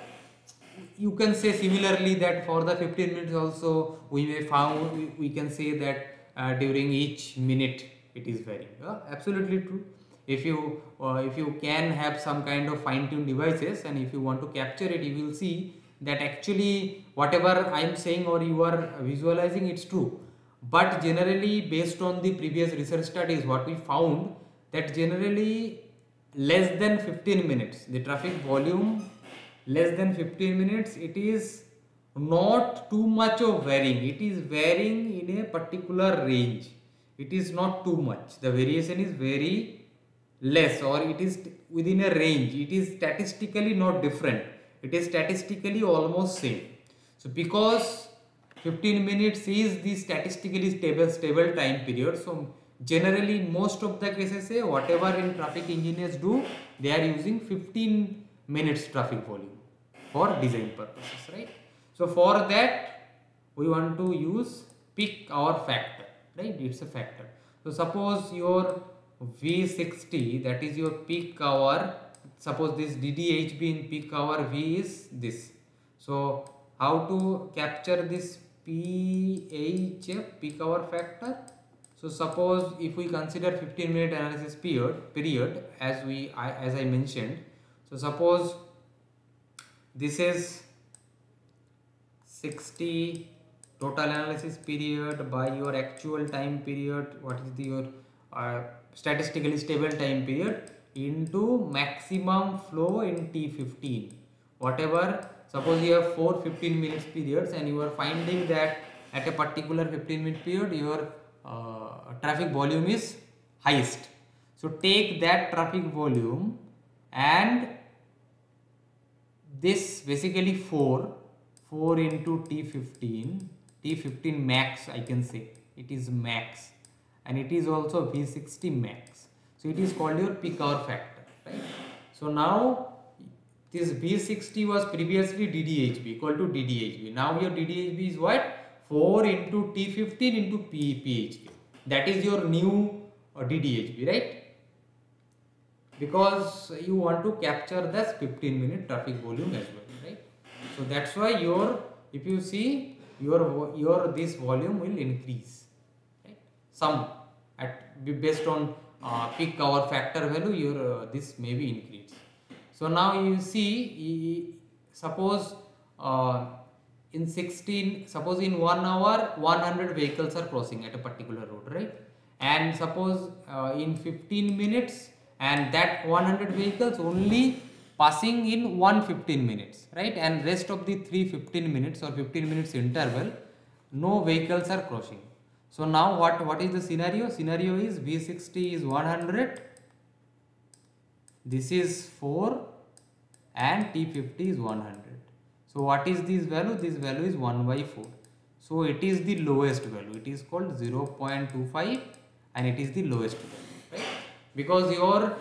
you can say similarly that for the 15 minutes also we may found we, we can say that uh, during each minute it is varying uh, absolutely true. If you uh, if you can have some kind of fine-tuned devices and if you want to capture it you will see that actually whatever i am saying or you are visualizing it's true. But generally based on the previous research studies what we found that generally less than 15 minutes the traffic volume less than 15 minutes it is not too much of varying. It is varying in a particular range it is not too much. The variation is very less or it is within a range. It is statistically not different. It is statistically almost same. So because 15 minutes is the statistically stable stable time period so generally most of the cases say whatever in traffic engineers do they are using 15 minutes traffic volume for design purposes right? So for that we want to use peak hour factor right it's a factor. So suppose your v60 that is your peak hour suppose this ddhv in peak hour v is this. So how to capture this ph peak hour factor? So suppose if we consider 15 minute analysis period period as we I, as i mentioned so suppose this is 60 total analysis period by your actual time period what is the your uh, statistically stable time period into maximum flow in t15 whatever suppose you have four 15 minutes periods and you are finding that at a particular 15 minute period your uh, traffic volume is highest. So take that traffic volume and this basically 4 4 into t15 T15 max I can say it is max and it is also V60 max. So it is called your peak hour factor right. So now this V60 was previously DDHV equal to DDHV. Now your DDHV is what? 4 into T15 into P PHB. That is your new uh, DDHV right? Because you want to capture this 15 minute traffic volume as well right. So that's why your if you see your your this volume will increase right? some at based on uh, peak hour factor value your uh, this may be increased so now you see suppose uh, in 16 suppose in 1 hour 100 vehicles are crossing at a particular road right and suppose uh, in 15 minutes and that 100 vehicles only passing in 115 minutes right? And rest of the 315 minutes or 15 minutes interval no vehicles are crossing. So now what what is the scenario? Scenario is v60 is 100 this is 4 and t50 is 100 so what is this value? This value is 1 by 4 so it is the lowest value. It is called 0.25 and it is the lowest value right? Because your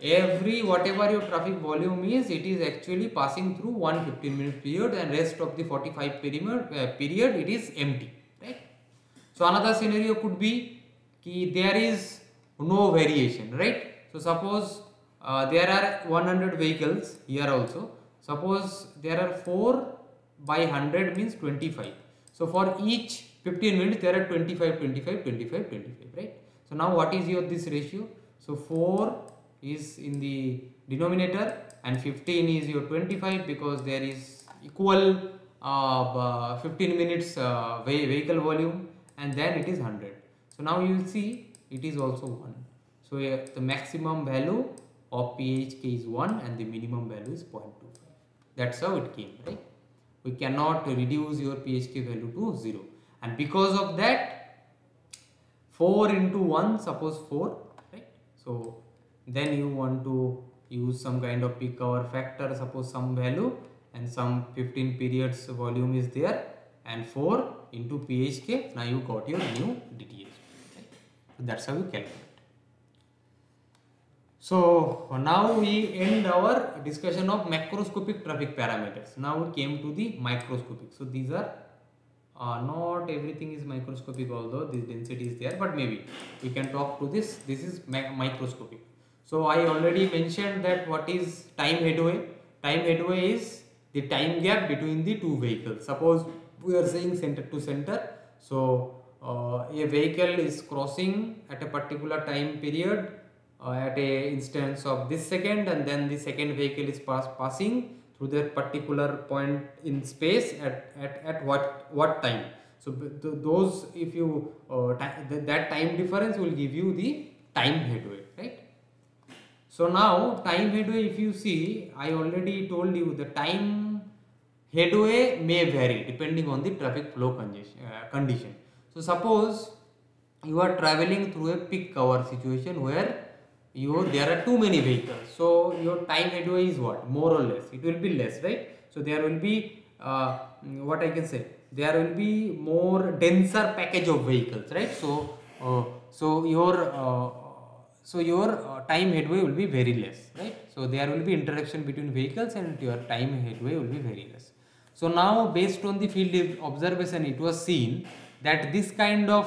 every whatever your traffic volume is it is actually passing through one 15 minute period and rest of the 45 period, uh, period it is empty right? So another scenario could be ki there is no variation right? So suppose uh, there are 100 vehicles here also. Suppose there are 4 by 100 means 25 so for each 15 minutes there are 25 25 25 25 right? So now what is your this ratio? So 4 is in the denominator and 15 is your 25 because there is equal uh, 15 minutes uh, vehicle volume and then it is 100. So now you will see it is also 1. So uh, the maximum value of PHK is 1 and the minimum value is 0.25. That's how it came, right? We cannot reduce your PHK value to 0 and because of that 4 into 1 suppose 4 right. So then you want to use some kind of peak hour factor suppose some value and some 15 periods volume is there and 4 into PHK now you got your new DTH that's how you calculate. So now we end our discussion of macroscopic traffic parameters. Now we came to the microscopic. So these are uh, not everything is microscopic although this density is there but maybe we can talk to this. This is microscopic so I already mentioned that what is time headway? Time headway is the time gap between the two vehicles. Suppose we are saying center to center. So uh, a vehicle is crossing at a particular time period uh, at a instance of this second and then the second vehicle is pass, passing through that particular point in space at, at, at what, what time. So those if you uh, that time difference will give you the time headway. So now time headway if you see I already told you the time headway may vary depending on the traffic flow uh, condition. So suppose you are traveling through a peak hour situation where you there are too many vehicles. So your time headway is what? More or less. It will be less right? So there will be uh, what i can say? There will be more denser package of vehicles right? So uh, so your uh, so your uh, time headway will be very less, right? So there will be interaction between vehicles and your time headway will be very less. So now based on the field observation, it was seen that this kind of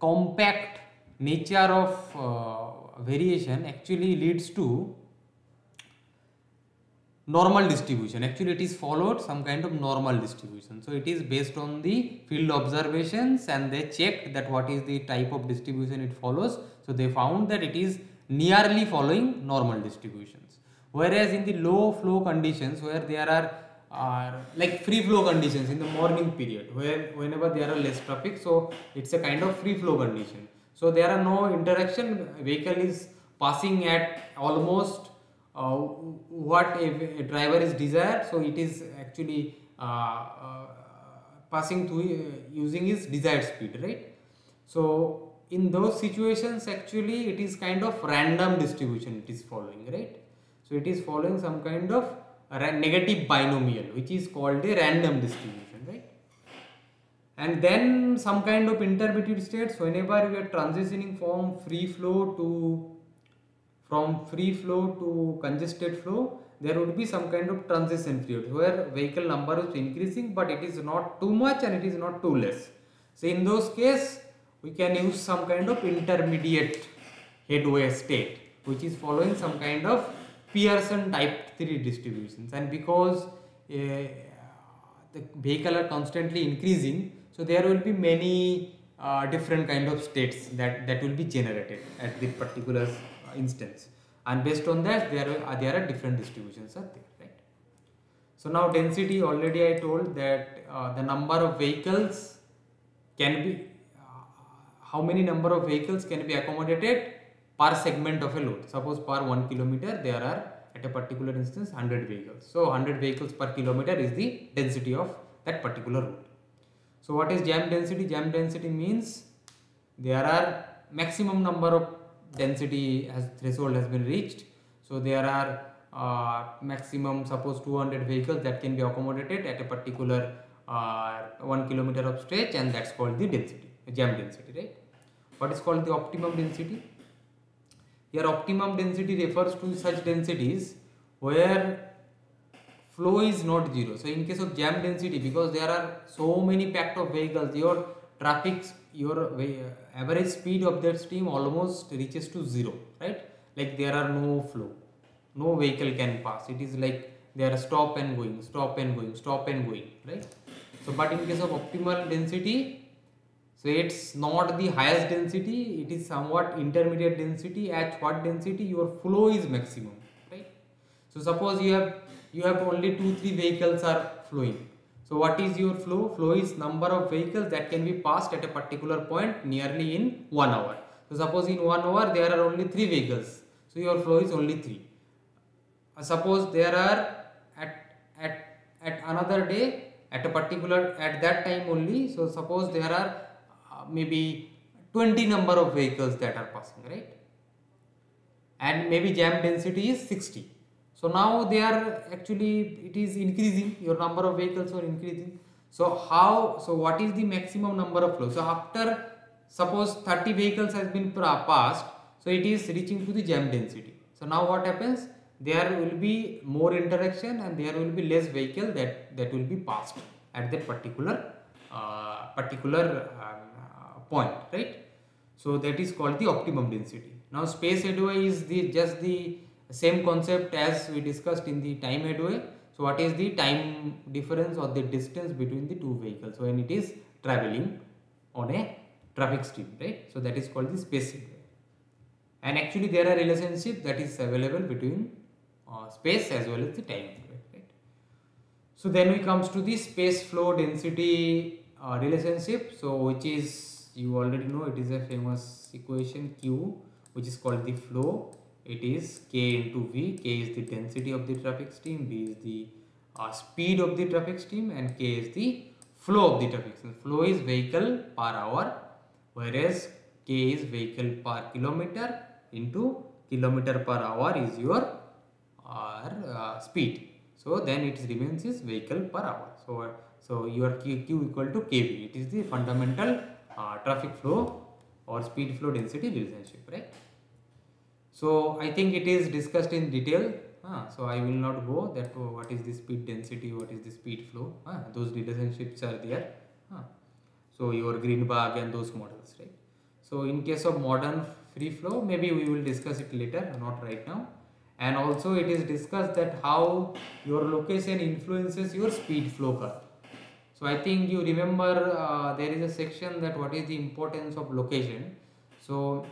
compact nature of uh, variation actually leads to normal distribution actually it is followed some kind of normal distribution so it is based on the field observations and they checked that what is the type of distribution it follows so they found that it is nearly following normal distributions. Whereas in the low flow conditions where there are like free flow conditions in the morning period where whenever there are less traffic so it's a kind of free flow condition. So there are no interaction vehicle is passing at almost uh, what a, a, driver is desired. So it is actually uh, uh passing through uh, using his desired speed right? So in those situations actually it is kind of random distribution it is following right so it is following some kind of negative binomial which is called a random distribution right and then some kind of intermediate states whenever we are transitioning from free flow to from free flow to congested flow there would be some kind of transition period where vehicle number is increasing but it is not too much and it is not too less. So in those case we can use some kind of intermediate headway state which is following some kind of Pearson type 3 distributions. And because uh, the vehicle are constantly increasing so there will be many uh, different kind of states that that will be generated at the particular uh, instance. And based on that there are there are different distributions are there right? So now density already i told that uh, the number of vehicles can be uh, how many number of vehicles can be accommodated per segment of a load suppose per 1 kilometer there are at a particular instance 100 vehicles so 100 vehicles per kilometer is the density of that particular road. so what is jam density? Jam density means there are maximum number of density as threshold has been reached. So there are uh, maximum suppose 200 vehicles that can be accommodated at a particular uh, 1 kilometer of stretch and that's called the density, jam density, right? What is called the optimum density? Here optimum density refers to such densities where flow is not zero. So in case of jam density, because there are so many packed of vehicles, your traffic, your average speed of that stream almost reaches to zero, right? Like there are no flow, no vehicle can pass. It is like they are stop and going, stop and going, stop and going, right? So but in case of optimal density, so it's not the highest density, it is somewhat intermediate density. At what density your flow is maximum, right? So suppose you have you have only two three vehicles are flowing so what is your flow flow is number of vehicles that can be passed at a particular point nearly in one hour so suppose in one hour there are only three vehicles so your flow is only three uh, suppose there are at at at another day at a particular at that time only so suppose there are maybe 20 number of vehicles that are passing right and maybe jam density is 60 so now they are actually it is increasing your number of vehicles are increasing. So how so what is the maximum number of flow? So after suppose 30 vehicles has been passed so it is reaching to the jam density. So now what happens there will be more interaction and there will be less vehicle that that will be passed at that particular uh, particular uh, point right. So that is called the optimum density. Now space headway is the just the same concept as we discussed in the time headway. So what is the time difference or the distance between the two vehicles when it is traveling on a traffic stream, right? So that is called the space headway. And actually there are relationship that is available between uh, space as well as the time right? So then we comes to the space flow density uh, relationship. So which is you already know it is a famous equation Q which is called the flow. It is k into v. K is the density of the traffic stream v is the uh, speed of the traffic stream and k is the flow of the traffic stream. Flow is vehicle per hour whereas k is vehicle per kilometer into kilometer per hour is your uh, speed. So then it remains is vehicle per hour. So so your q, q equal to kv it is the fundamental uh, traffic flow or speed flow density relationship right so I think it is discussed in detail. Uh, so I will not go that oh, what is the speed density, what is the speed flow. Uh, those relationships are there. Uh, so your Greenberg and those models, right? So in case of modern free flow, maybe we will discuss it later, not right now. And also it is discussed that how your location influences your speed flow curve. So I think you remember uh, there is a section that what is the importance of location. So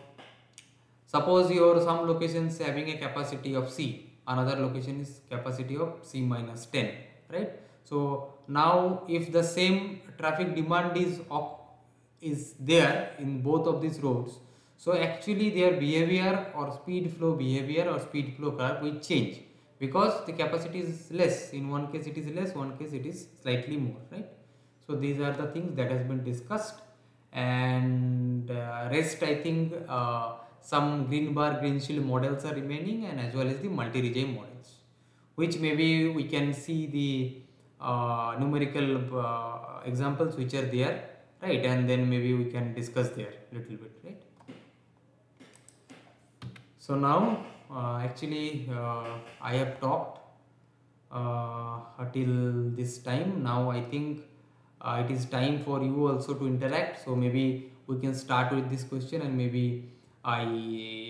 Suppose your some locations having a capacity of C, another location is capacity of C minus 10, right? So now if the same traffic demand is is there in both of these roads, so actually their behavior or speed flow behavior or speed flow curve will change because the capacity is less. In one case it is less, one case it is slightly more, right? So these are the things that has been discussed and uh, rest I think uh, some Greenshield models are remaining and as well as the multi-regime models which maybe we can see the uh, numerical uh, examples which are there right? And then maybe we can discuss there a little bit right? So now uh, actually uh, I have talked until this time. Now I think uh, it is time for you also to interact so maybe we can start with this question and maybe I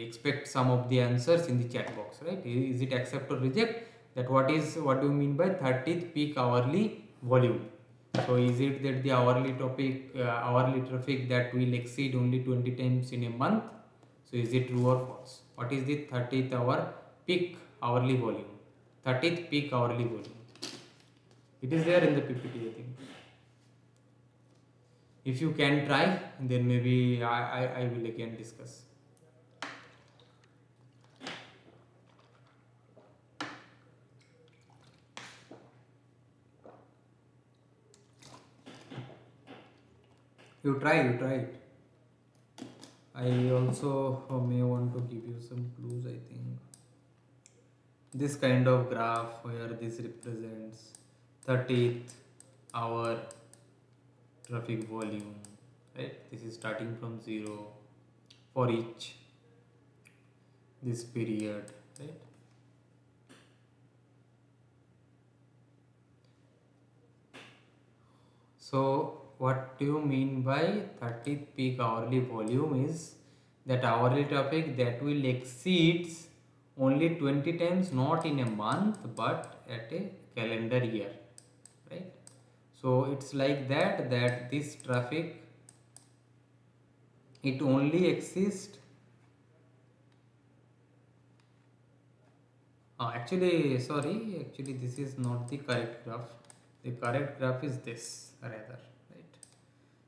expect some of the answers in the chat box, right? Is it accept or reject? That what is, what do you mean by 30th peak hourly volume? so is it that the hourly topic uh, hourly traffic that will exceed only 20 times in a month so is it true or false what is the 30th hour peak hourly volume 30th peak hourly volume it is there in the ppt i think if you can try then maybe i i, I will again discuss. You try you try it. I also uh, may want to give you some clues i think. This kind of graph where this represents 30th hour traffic volume right? This is starting from zero for each this period right? So what do you mean by 30th peak hourly volume is that hourly traffic that will exceeds only 20 times not in a month but at a calendar year so it's like that that this traffic it only exists uh, actually sorry actually this is not the correct graph the correct graph is this rather right?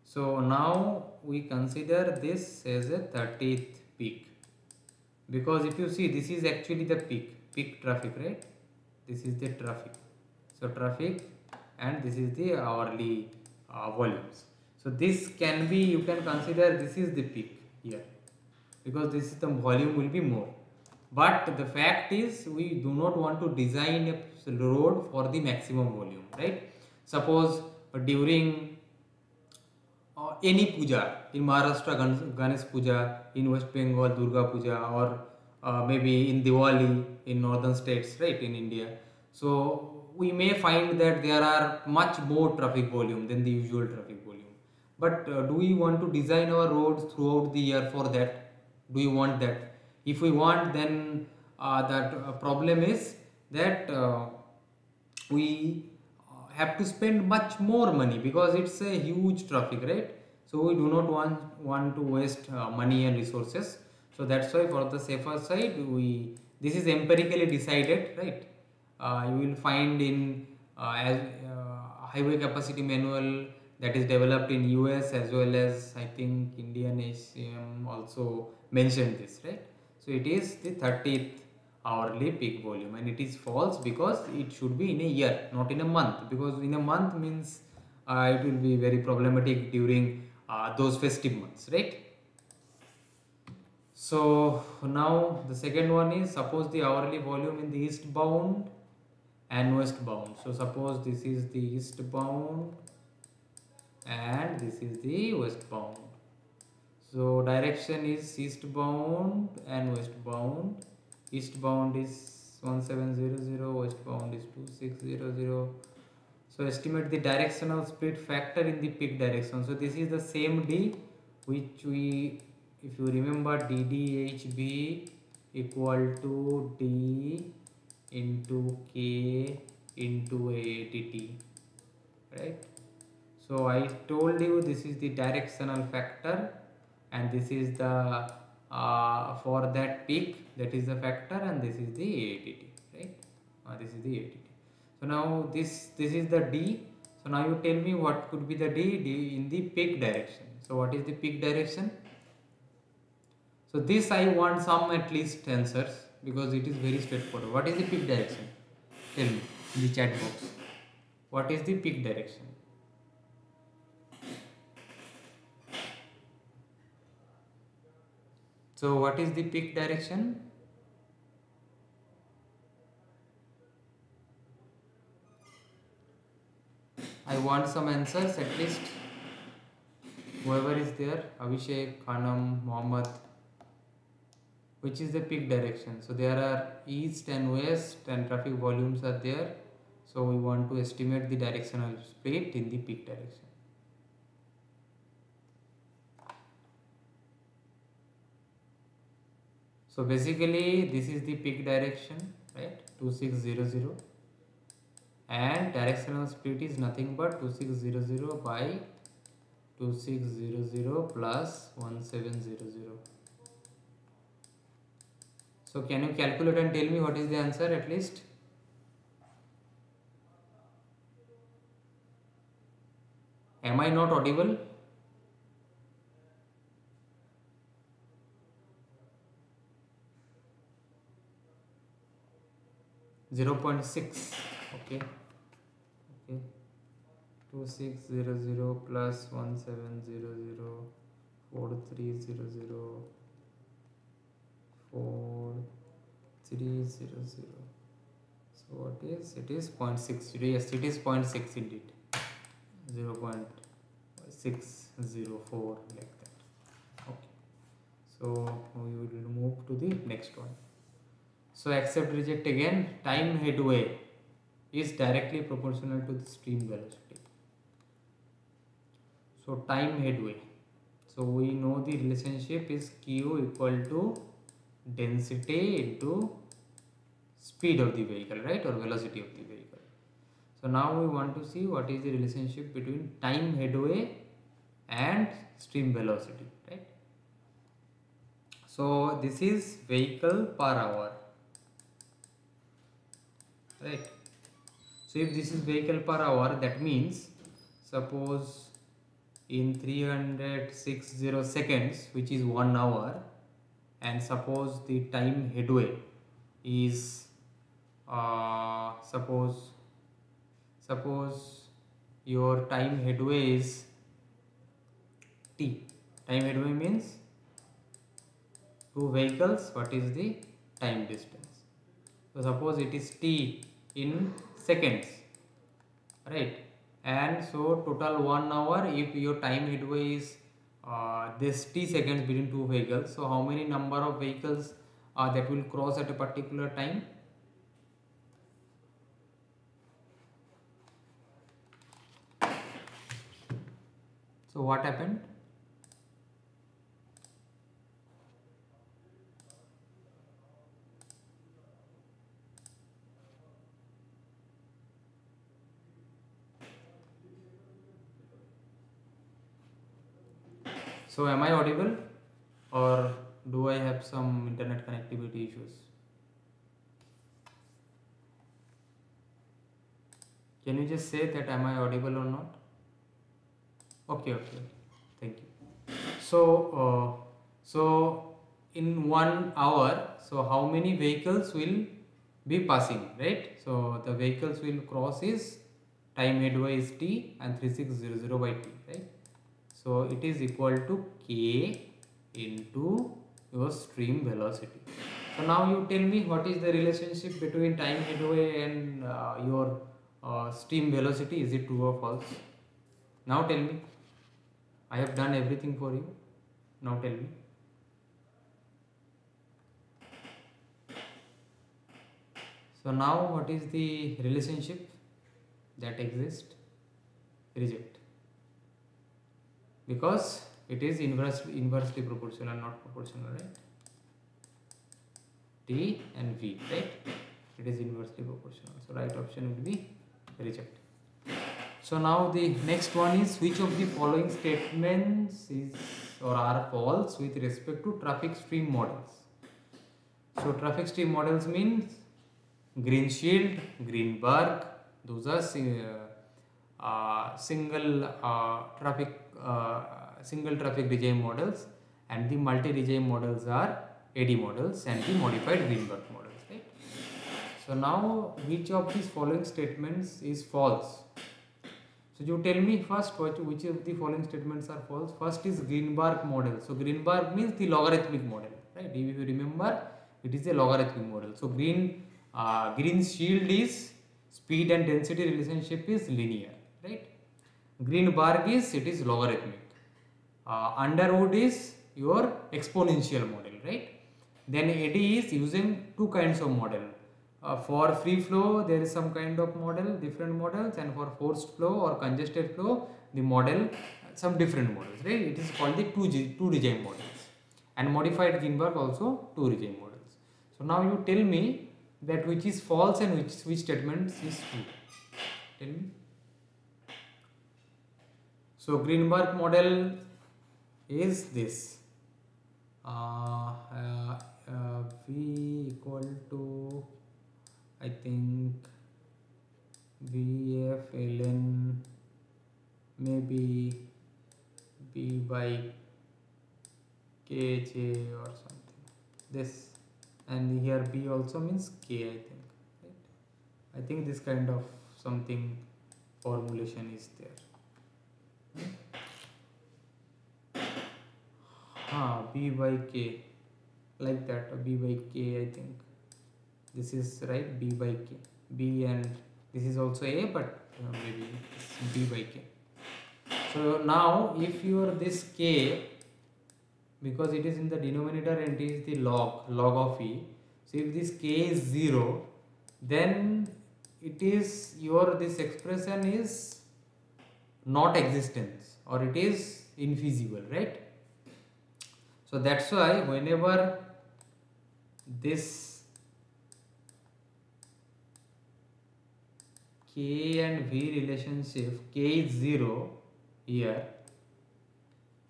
so now we consider this as a 30th peak because if you see this is actually the peak, peak traffic right. This is the traffic. So traffic and this is the hourly uh, volumes. So this can be you can consider this is the peak here because this is the volume will be more. But the fact is we do not want to design a road for the maximum volume right. Suppose during uh, any puja in Maharashtra Ganesh Puja, in West Bengal Durga Puja, or uh, maybe in Diwali in northern states, right in India. So we may find that there are much more traffic volume than the usual traffic volume. But uh, do we want to design our roads throughout the year for that? Do we want that? If we want, then uh, that uh, problem is that uh, we have to spend much more money because it's a huge traffic right so we do not want want to waste uh, money and resources so that's why for the safer side we this is empirically decided right uh, you will find in uh, as uh, highway capacity manual that is developed in US as well as I think Indian HCM also mentioned this right? So it is the 30th hourly peak volume and it is false because it should be in a year not in a month. Because in a month means uh, it will be very problematic during uh, those festive months right? So now the second one is suppose the hourly volume in the eastbound and west bound. So suppose this is the east bound and this is the west bound. So direction is east bound and west bound. East bound is 1700 west bound is 2600 so estimate the directional split factor in the peak direction. So this is the same d which we if you remember ddhv equal to d into k into AADT right? So I told you this is the directional factor and this is the uh, for that peak that is the factor and this is the AADT right? Uh, this is the AADT so now this this is the D. So now you tell me what could be the D, D in the peak direction. So what is the peak direction? So this I want some at least answers because it is very straightforward what is the peak direction tell me in the chat box what is the peak direction So what is the peak direction? I want some answers at least. Whoever is there, Abhishek, Khanam, Mohammed. Which is the peak direction? So there are east and west and traffic volumes are there. So we want to estimate the directional split in the peak direction. So basically this is the peak direction right 2600 and directional speed is nothing but 2600 by 2600 plus 1700 so can you calculate and tell me what is the answer at least? Am i not audible? Zero point six. okay. Okay. 2600 plus 1700 4300 4300 so what is it is 0.6 yes it is 0.6 indeed. 0 0.604 like that. Okay. So we will move to the next one. So accept reject again. Time headway is directly proportional to the stream velocity. So time headway. So we know the relationship is Q equal to density into speed of the vehicle, right, or velocity of the vehicle. So now we want to see what is the relationship between time headway and stream velocity, right. So this is vehicle per hour, right so if this is vehicle per hour that means suppose in 360 seconds which is 1 hour and suppose the time headway is uh, suppose suppose your time headway is t. Time headway means two vehicles what is the time distance? So suppose it is t in seconds right? And so total one hour if your time headway is uh, this t seconds between two vehicles. So how many number of vehicles uh, that will cross at a particular time? So what happened So am I audible or do I have some internet connectivity issues? Can you just say that am I audible or not? Okay, okay, thank you. So, uh, so in one hour, so how many vehicles will be passing, right? So the vehicles will cross is time headway is t and 3600 by t, right? So it is equal to k into your stream velocity. So now you tell me what is the relationship between time headway and uh, your uh, stream velocity. Is it true or false? Now tell me. I have done everything for you. Now tell me. So now what is the relationship that exists? Reject because it is inversely inversely proportional not proportional right? T and v right? It is inversely proportional. So right option will be reject so now the next one is which of the following statements is or are false with respect to traffic stream models? So traffic stream models means Greenshield greenberg those are uh, uh, single uh, traffic single traffic regime models and the multi-regime models are Edie models and the modified Greenberg models. Right? So now which of these following statements is false? So you tell me first which of the following statements are false. First is Greenberg model. So Greenberg means the logarithmic model. Right? If you remember it is a logarithmic model. So green uh, Greenshield is speed and density relationship is linear. Right? Greenberg is it is logarithmic. Uh, Underwood is your exponential model, right? Then Edie is using two kinds of model. Uh, for free flow, there is some kind of model, different models, and for forced flow or congested flow, the model, some different models, right? It is called the two, two regime models. And modified Greenberg also two regime models. So now you tell me that which is false and which, which statements is true. Tell me. So Greenberg model is this. Uh, uh, uh, v equal to I think VF ln maybe B by KJ or something. This and here B also means K I think. Right? I think this kind of something formulation is there. Ah, B by K. Like that B by K I think. This is right? B by K. B and this is also A but uh, maybe it's B by K. So now if you are this K because it is in the denominator and it is the log log of E so if this K is 0 then it is your this expression is not existence or it is infeasible right? So that's why whenever this k and v relationship k is 0 here.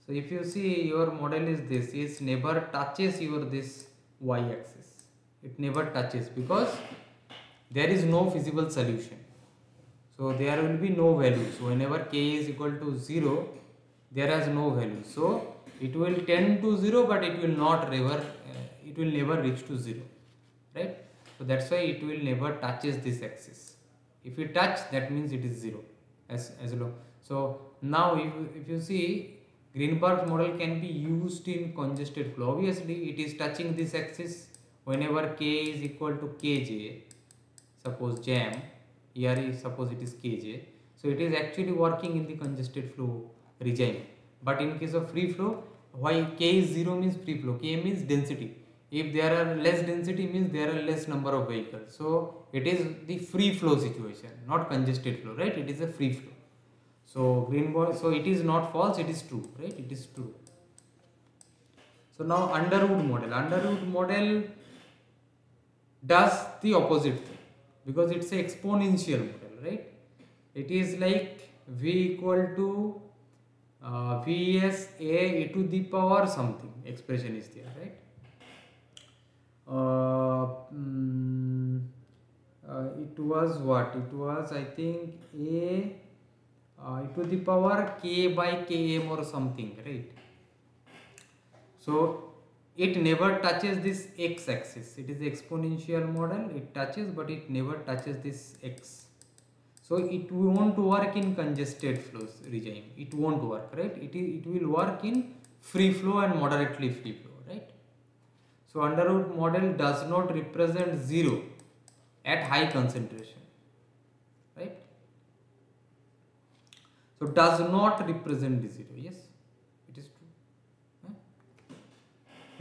So if you see your model is this it never touches your this y axis it never touches because there is no feasible solution so there will be no value. So whenever k is equal to 0 there has no value. So it will tend to 0 but it will not ever uh, it will never reach to 0 right? So that's why it will never touches this axis. If you touch that means it is 0 as, as. So now if, if you see Greenberg model can be used in congested flow. Obviously it is touching this axis whenever k is equal to kj suppose jam here is suppose it is kj. So it is actually working in the congested flow regime. But in case of free flow why k is 0 means free flow? K means density. If there are less density means there are less number of vehicles. So it is the free flow situation not congested flow right? It is a free flow. So Greenberg so it is not false it is true right? It is true. So now underwood model. Underwood model does the opposite because it's a exponential model right? It is like v equal to uh, vs a e to the power something expression is there right? Uh, mm, uh, it was what? It was i think a uh, to the power k by km or something right? So it never touches this x axis it is exponential model. It touches but it never touches this x. So it won't work in congested flows regime. It won't work right? It, it will work in free flow and moderately free flow right? so underwood model does not represent 0 at high concentration, right? So does not represent 0, yes, it is true.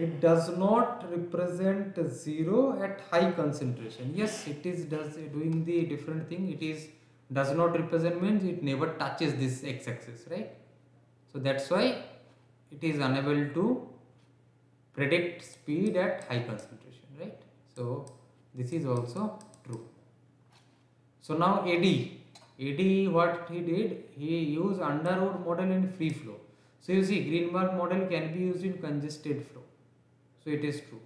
It does not represent 0 at high concentration. Yes, it is does doing the different thing. It is does not represent means it never touches this x-axis, right? So that's why it is unable to predict speed at high concentration, right? So this is also true. So now Edie, Edie what he did, he used Underwood model in free flow. So you see Greenberg model can be used in congested flow. So it is true.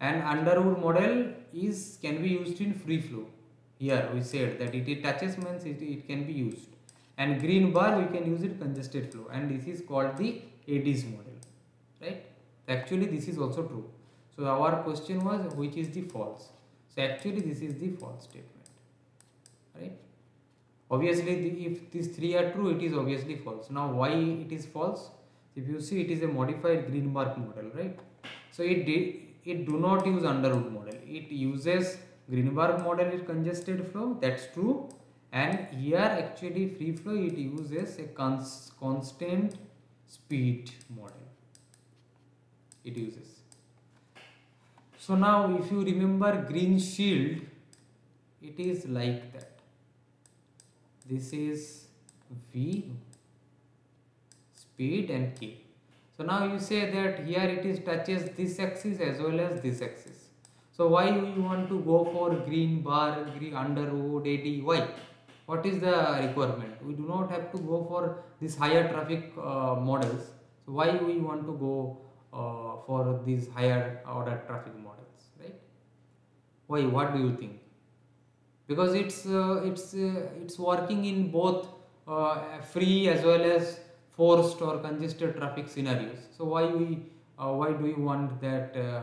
And Underwood model is can be used in free flow. Here we said that it, it touches means it, it can be used. And Greenberg we can use it congested flow. And this is called the Edie's model right? Actually this is also true. So our question was which is the false? So actually this is the false statement right? Obviously the, if these three are true it is obviously false. Now why it is false if you see it is a modified Greenberg model right so it did it do not use Underwood model it uses Greenberg model in congested flow that's true and here actually free flow it uses a cons constant speed model it uses. So now if you remember Greenshield, it is like that. This is V speed and K. So now you say that here it is touches this axis as well as this axis. So why you want to go for Greenberg, green underwood, Edie? Why? What is the requirement? We do not have to go for these higher traffic uh, models. So why we want to go uh, for these higher order traffic models, right? Why? What do you think? Because it's uh, it's uh, it's working in both uh, free as well as forced or congested traffic scenarios. So why we uh, why do we want that uh,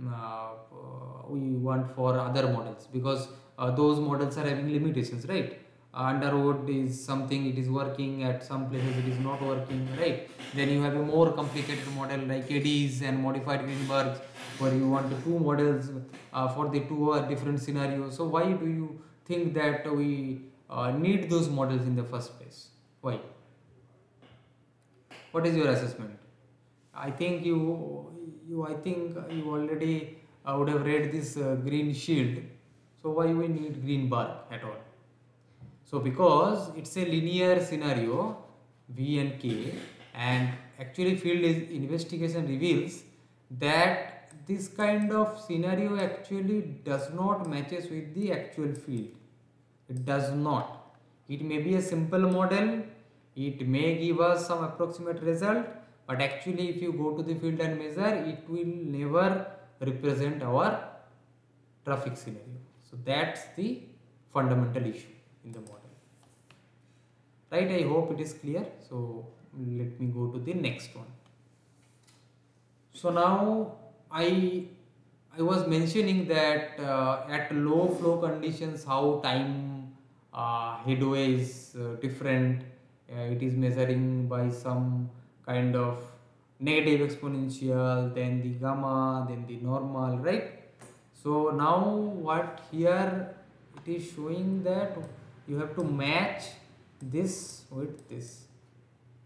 mm, uh, we want for other models? Because uh, those models are having limitations, right? Underwood is something it is working at some places it is not working, right? Then you have a more complicated model like Edie's and modified Greenbergs where you want two models uh, for the two uh, different scenarios. So why do you think that we uh, need those models in the first place? Why? What is your assessment? I think you you I think you already uh, would have read this uh, Greenshield. So why we need Greenberg at all? So because it's a linear scenario V and K and actually field is investigation reveals that this kind of scenario actually does not matches with the actual field. It does not. It may be a simple model, it may give us some approximate result, but actually if you go to the field and measure, it will never represent our traffic scenario. So that's the fundamental issue in the model. Right, I hope it is clear. So let me go to the next one. So now I I was mentioning that uh, at low flow conditions how time uh, headway is uh, different. Uh, it is measuring by some kind of negative exponential, then the gamma, then the normal, right? So now what here it is showing that you have to match this with this,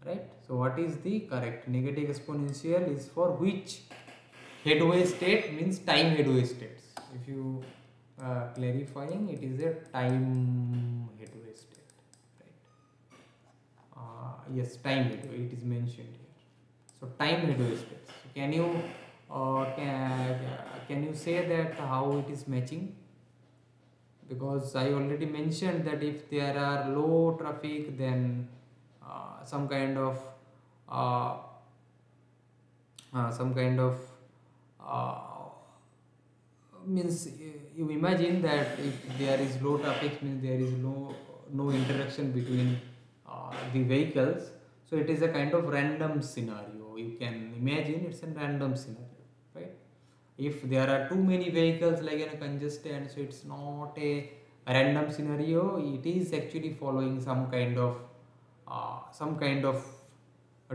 right? So what is the correct negative exponential is for which headway state means time headway states. If you uh, clarifying, it is a time headway state, right? Uh, yes, time headway. It is mentioned here. So time headway states. So can you uh, can, can you say that how it is matching? Because I already mentioned that if there are low traffic, then uh, some kind of uh, uh, some kind of uh, means you imagine that if there is low traffic means there is no no interaction between uh, the vehicles. So it is a kind of random scenario. You can imagine it's a random scenario right? If there are too many vehicles like in a congested so it's not a random scenario. It is actually following some kind of uh, some kind of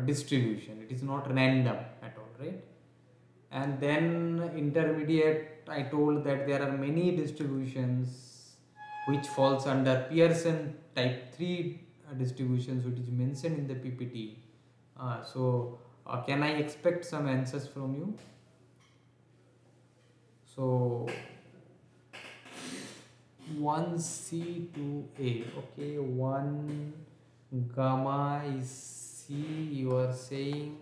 distribution. It is not random at all right? And then intermediate I told that there are many distributions which falls under Pearson type 3 distributions which is mentioned in the PPT. Uh, so uh, can I expect some answers from you? So 1C2A, okay, 1 gamma is C, you are saying,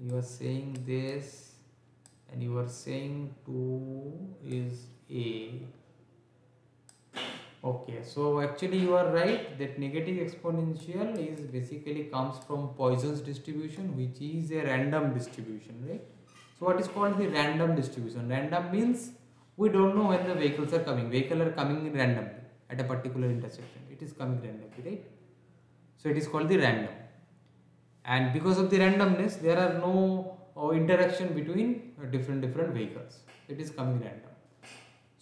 you are saying this and you are saying 2 is A. Okay, so actually you are right that negative exponential is basically comes from Poisson's distribution which is a random distribution, right? So what is called the random distribution? Random means we don't know when the vehicles are coming. Vehicle are coming in randomly at a particular intersection. It is coming randomly, right? So it is called the random. And because of the randomness, there are no or interaction between uh, different different vehicles it is coming random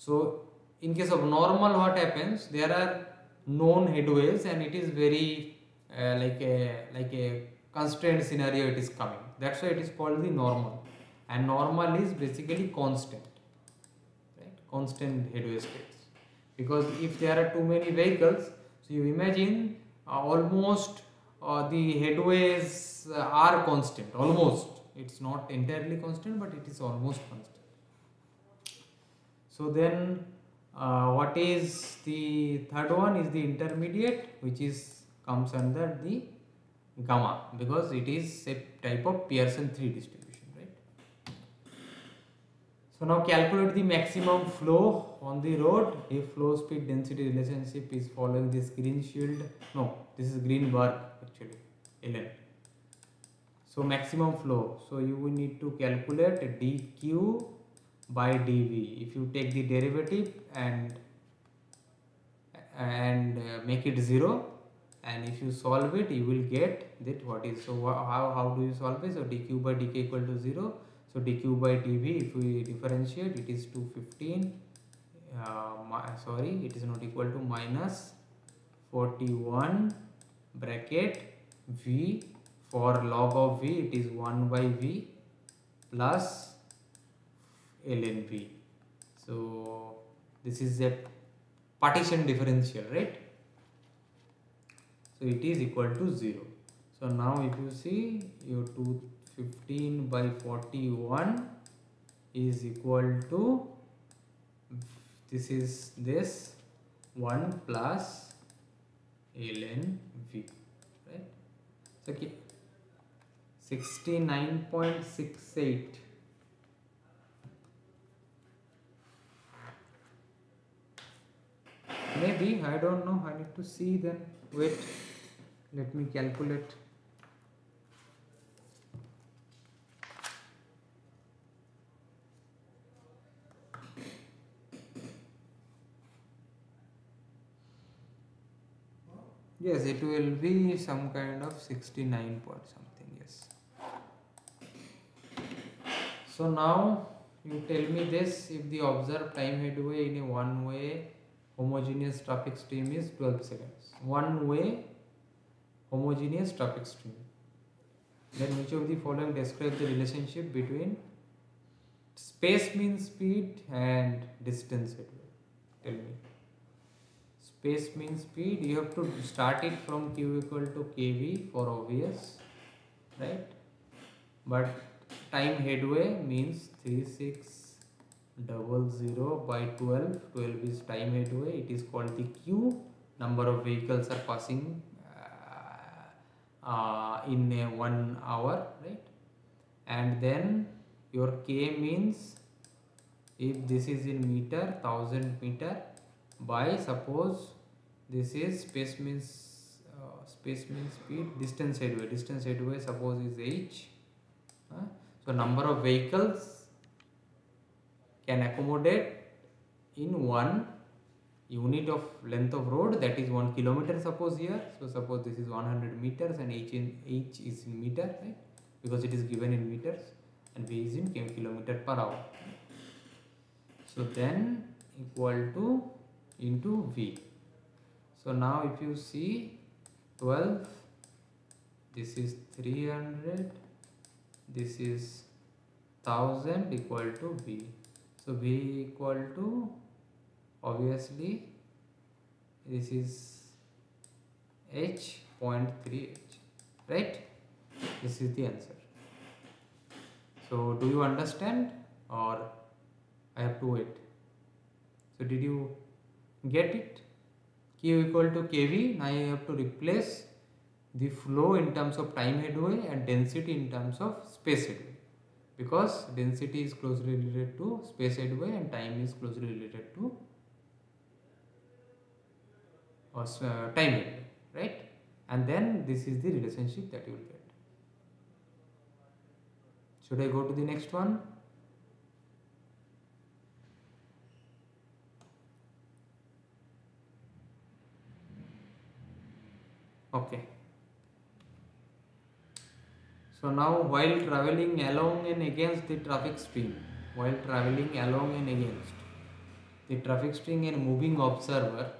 so in case of normal what happens there are known headways and it is very uh, like a like a constrained scenario it is coming. That's why it is called the normal. And normal is basically constant right? Constant headway states. Because if there are too many vehicles so you imagine uh, almost uh, the headways uh, are constant almost. It's not entirely constant but it is almost constant. So then uh, what is the third one is the intermediate which is comes under the gamma because it is a type of Pearson 3 distribution right So now calculate the maximum flow on the road if flow speed density relationship is following this Greenshield. No, this is green Greenberg actually, ln. So maximum flow. So you will need to calculate dq by dv. If you take the derivative and and uh, make it zero and if you solve it you will get that what is. So how, how do you solve it? So dq by dk equal to 0 so dq by dv if we differentiate it is 215 uh, sorry it is not equal to minus 41 bracket v. For log of v it is 1 by v plus ln v so this is a partition differential right? So it is equal to 0 so now if you see your 215 by 41 is equal to this is this 1 plus ln v right? So okay 69.68 maybe I don't know I need to see then wait. Let me calculate. Yes it will be some kind of 69 point something yes. So now you tell me this if the observed time headway in a one way homogeneous traffic stream is 12 seconds. One way homogeneous traffic stream. Then which of the following describes the relationship between space mean speed and distance headway? Tell me. Space mean speed, you have to start it from q equal to kv for obvious, right? But time headway means 36 double zero by 12 12 is time headway. It is called the q. Number of vehicles are passing uh, uh, in a one hour right? And then your k means if this is in meter thousand meter by suppose this is space means uh, space means speed distance headway. Distance headway suppose is h so number of vehicles can accommodate in one unit of length of road that is 1 kilometer suppose here. So suppose this is 100 meters and h in h is in meter right? Because it is given in meters and v is in kilometer per hour. So then equal to into v. So now if you see 12 this is 300 this is 1000 equal to v so v equal to obviously this is h 0.3 h right? This is the answer. So do you understand or I have to wait? So did you get it? Q equal to kv now you have to replace the flow in terms of time headway and density in terms of space headway because density is closely related to space headway and time is closely related to uh, time right? And then this is the relationship that you will get. Should I go to the next one? Okay so now while traveling along and against the traffic stream, while traveling along and against the traffic stream and moving observer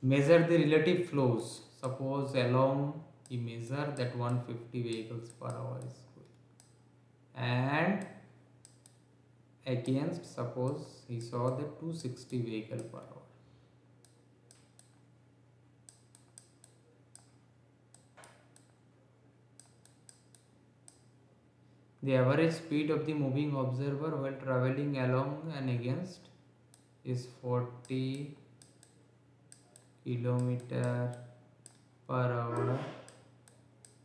measure the relative flows. Suppose along he measure that 150 vehicles per hour is going and against suppose he saw the 260 vehicle per hour The average speed of the moving observer while traveling along and against is 40 kilometer per hour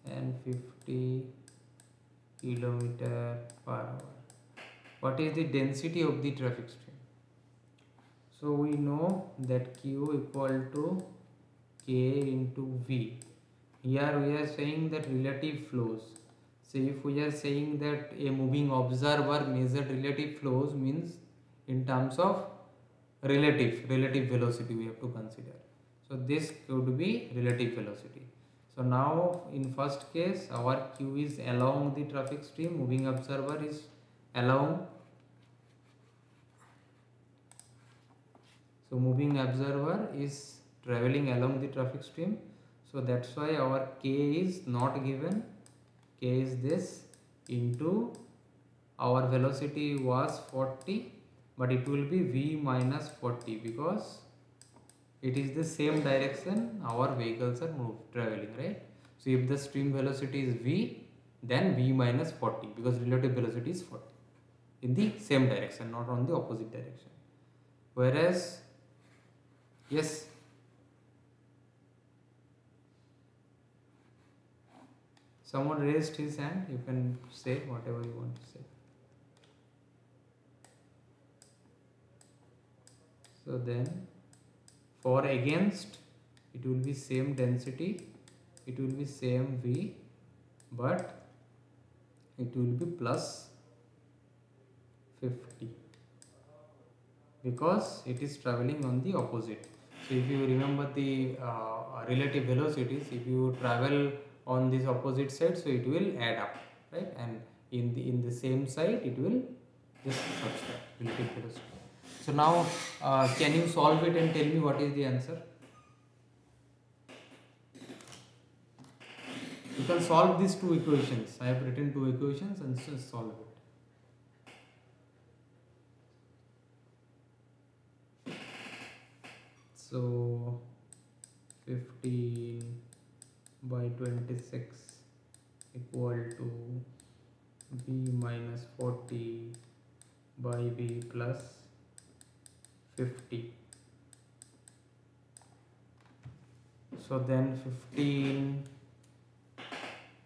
and 50 kilometer per hour. What is the density of the traffic stream? So we know that q equal to k into v. Here we are saying that relative flows so if we are saying that a moving observer measured relative flows means in terms of relative relative velocity we have to consider. So this could be relative velocity. So now in first case our q is along the traffic stream moving observer is along. So moving observer is traveling along the traffic stream. So that's why our k is not given k is this into our velocity was 40 but it will be v minus 40 because it is the same direction our vehicles are move, traveling right? So if the stream velocity is v then v minus 40 because relative velocity is 40 in the same direction not on the opposite direction. Whereas yes someone raised his hand you can say whatever you want to say. So then for against it will be same density it will be same v but it will be plus 50 because it is traveling on the opposite. So if you remember the uh, relative velocities if you travel on this opposite side so it will add up right and in the in the same side it will just subtract so now uh, can you solve it and tell me what is the answer? You can solve these two equations. I have written two equations and so solve it. So 15 by 26 equal to b minus 40 by b plus 50 so then 15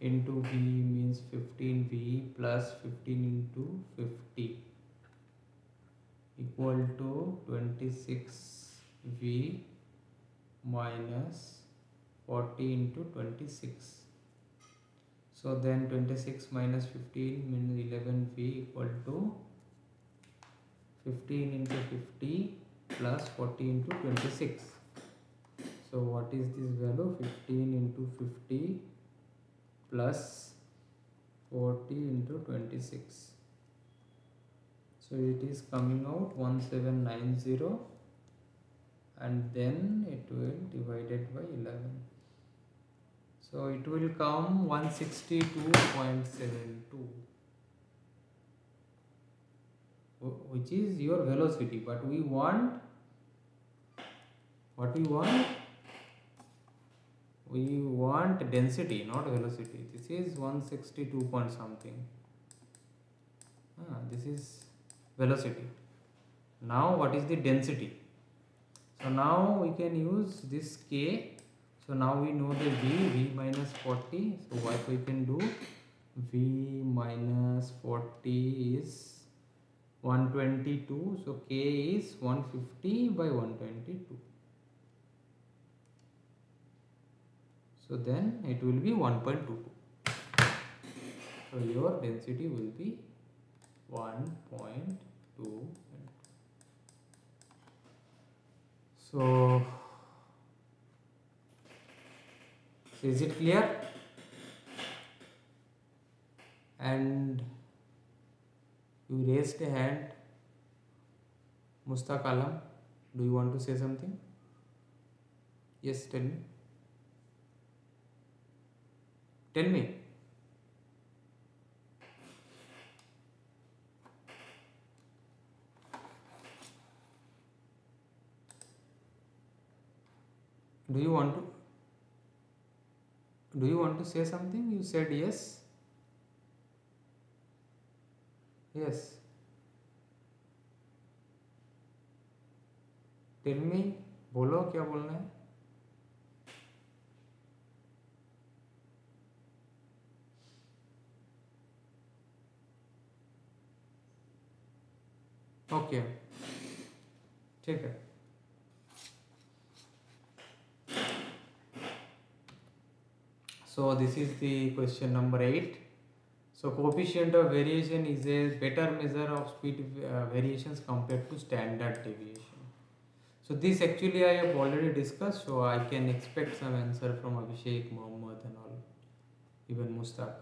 into b means 15v plus 15 into 50 equal to 26v minus 40 into 26 so then 26 minus 15 means 11v equal to 15 into 50 plus 40 into 26 so what is this value? 15 into 50 plus 40 into 26 so it is coming out 1790 and then it will divided by 11 so it will come 162.72 which is your velocity but we want what we want? We want density not velocity. This is 162 point something. Ah, this is velocity. Now what is the density? So now we can use this k so now we know the v v minus 40 so what we can do? V minus 40 is 122 so k is 150 by 122 so then it will be 1.22 so your density will be 1.2 so is it clear and you raised a hand. Mustaq Alam, do you want to say something? Yes, tell me. Tell me. Do you want to do you want to say something? You said yes. Yes tell me बोलो क्या बोलना है okay ठीक है so this is the question number 8 so coefficient of variation is a better measure of speed uh, variations compared to standard deviation. So this actually i have already discussed so i can expect some answer from abhishek mohammed and all even mustaq.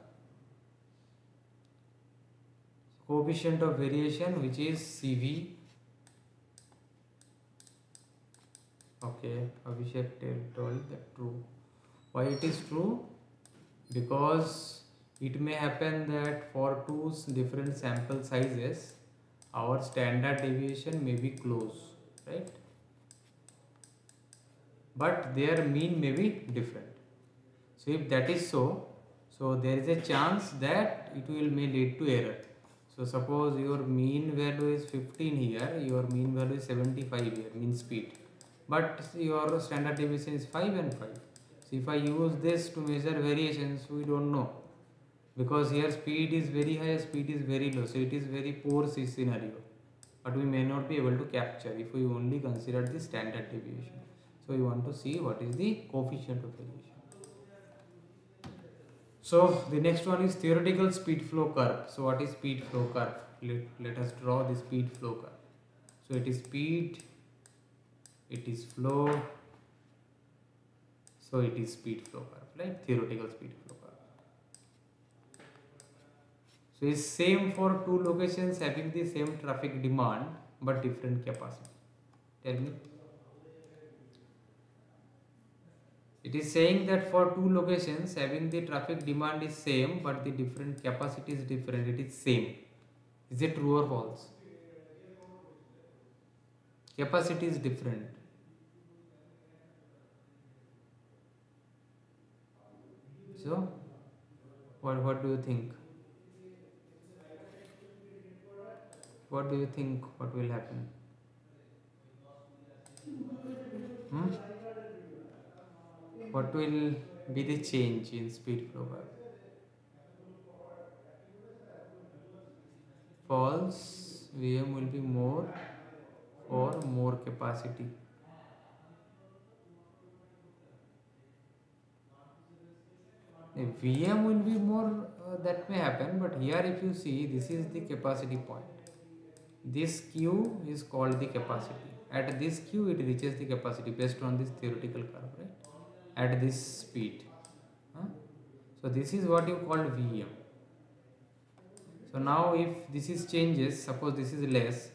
Coefficient of variation which is cv okay abhishek told that true. Why it is true because it may happen that for two different sample sizes our standard deviation may be close right? But their mean may be different. So if that is so so there is a chance that it will may lead to error. So suppose your mean value is 15 here your mean value is 75 here mean speed. But your standard deviation is 5 and 5 so if I use this to measure variations we don't know because here speed is very high speed is very low so it is very poor scenario but we may not be able to capture if we only consider the standard deviation so we want to see what is the coefficient of variation so the next one is theoretical speed flow curve. So what is speed flow curve? Let, let us draw the speed flow curve. So it is speed, it is flow, so it is speed flow curve, right? Theoretical speed flow curve. So it's same for two locations having the same traffic demand but different capacity. Tell me. It is saying that for two locations having the traffic demand is same but the different capacity is different. It is same. Is it true or false? Capacity is different. So, what, what do you think? What do you think what will happen? Hmm? what will be the change in speed flow curve? False Vm will be more or more capacity. Vm will be more uh, that may happen but here if you see this is the capacity point. This Q is called the capacity. At this Q it reaches the capacity based on this theoretical curve right at this speed. Huh? So this is what you call Vm. So now if this is changes, suppose this is less,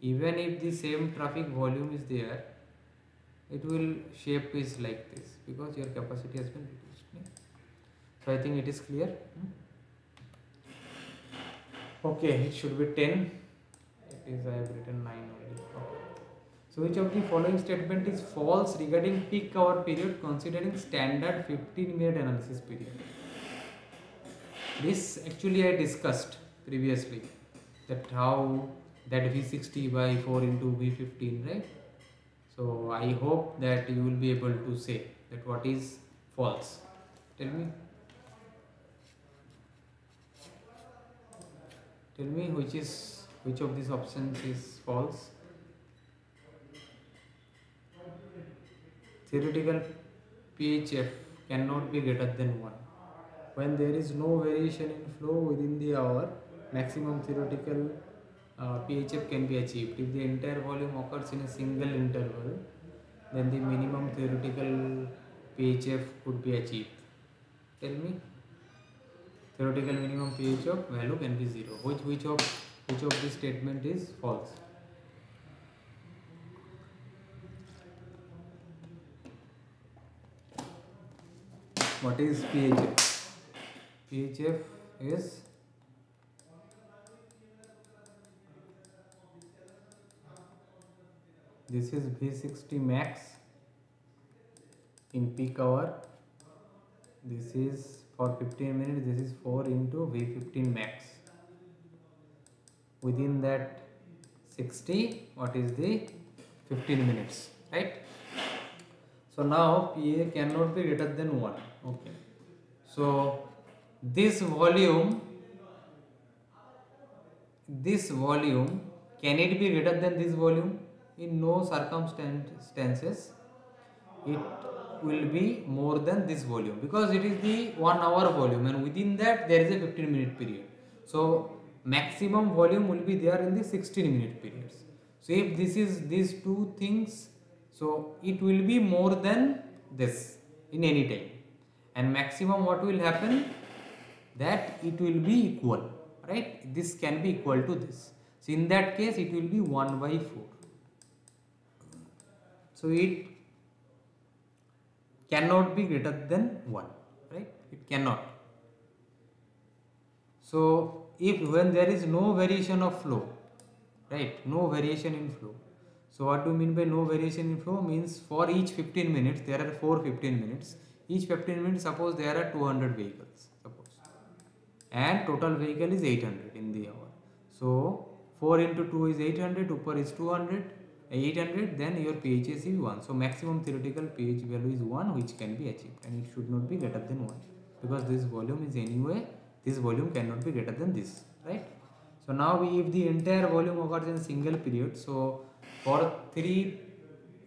even if the same traffic volume is there, it will shape is like this because your capacity has been reduced. So I think it is clear. Hmm? Okay, it should be 10. It is I have written 9 only. Okay. So which of the following statement is false regarding peak hour period considering standard 15 minute analysis period? This actually I discussed previously that how that V60 by 4 into V15 right. So I hope that you will be able to say that what is false. Tell me. Tell me which is which of these options is false. theoretical PHF cannot be greater than 1. When there is no variation in flow within the hour, maximum theoretical uh, PHF can be achieved. If the entire volume occurs in a single interval, then the minimum theoretical PHF could be achieved. Tell me. Theoretical minimum PHF value can be 0. Which, which, of, which of this statement is false? what is PHF? PHF is this is V60 max in peak hour this is for 15 minutes this is 4 into V15 max. Within that 60 what is the 15 minutes right? So now PA cannot be greater than 1 okay. So this volume this volume can it be greater than this volume? In no circumstances it will be more than this volume because it is the 1 hour volume and within that there is a 15 minute period. So maximum volume will be there in the 16 minute periods. So if this is these two things so it will be more than this in any time. And maximum what will happen? That it will be equal right? This can be equal to this. So in that case it will be 1 by 4 so it cannot be greater than 1 right? It cannot. So if when there is no variation of flow right? No variation in flow. So what do you mean by no variation in flow? Means for each 15 minutes there are 4 15 minutes. Each 15 minutes suppose there are 200 vehicles suppose. And total vehicle is 800 in the hour. So 4 into 2 is 800 upper is 200 800 then your PHF is 1 so maximum theoretical pH value is 1 which can be achieved. And it should not be greater than 1 because this volume is anyway this volume cannot be greater than this right? So now if the entire volume occurs in single period so for three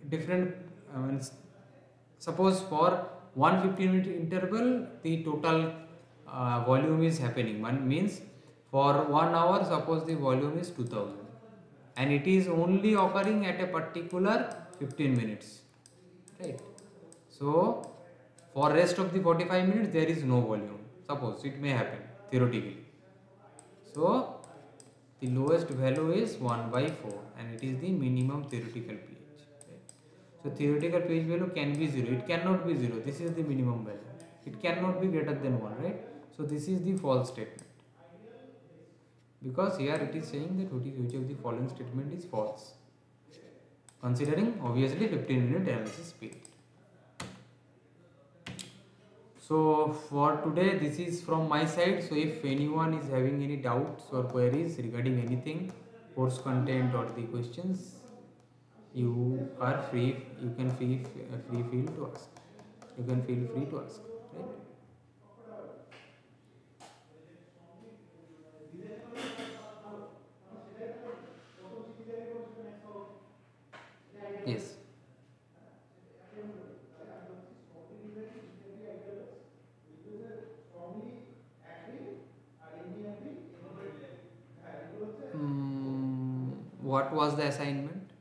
different I mean, suppose for one 15 minute interval the total uh, volume is happening. One means for one hour suppose the volume is 2000 and it is only occurring at a particular 15 minutes right? So for rest of the 45 minutes there is no volume. Suppose it may happen theoretically. So the lowest value is 1 by 4 and it is the minimum theoretical pH right? so theoretical pH value can be 0 it cannot be 0 this is the minimum value. It cannot be greater than 1 right? So this is the false statement because here it is saying that which of the following statement is false. Considering obviously 15 minute analysis period. So for today this is from my side. So if anyone is having any doubts or queries regarding anything course content or the questions you are free. You can feel free feel to ask. You can feel free to ask what was the assignment?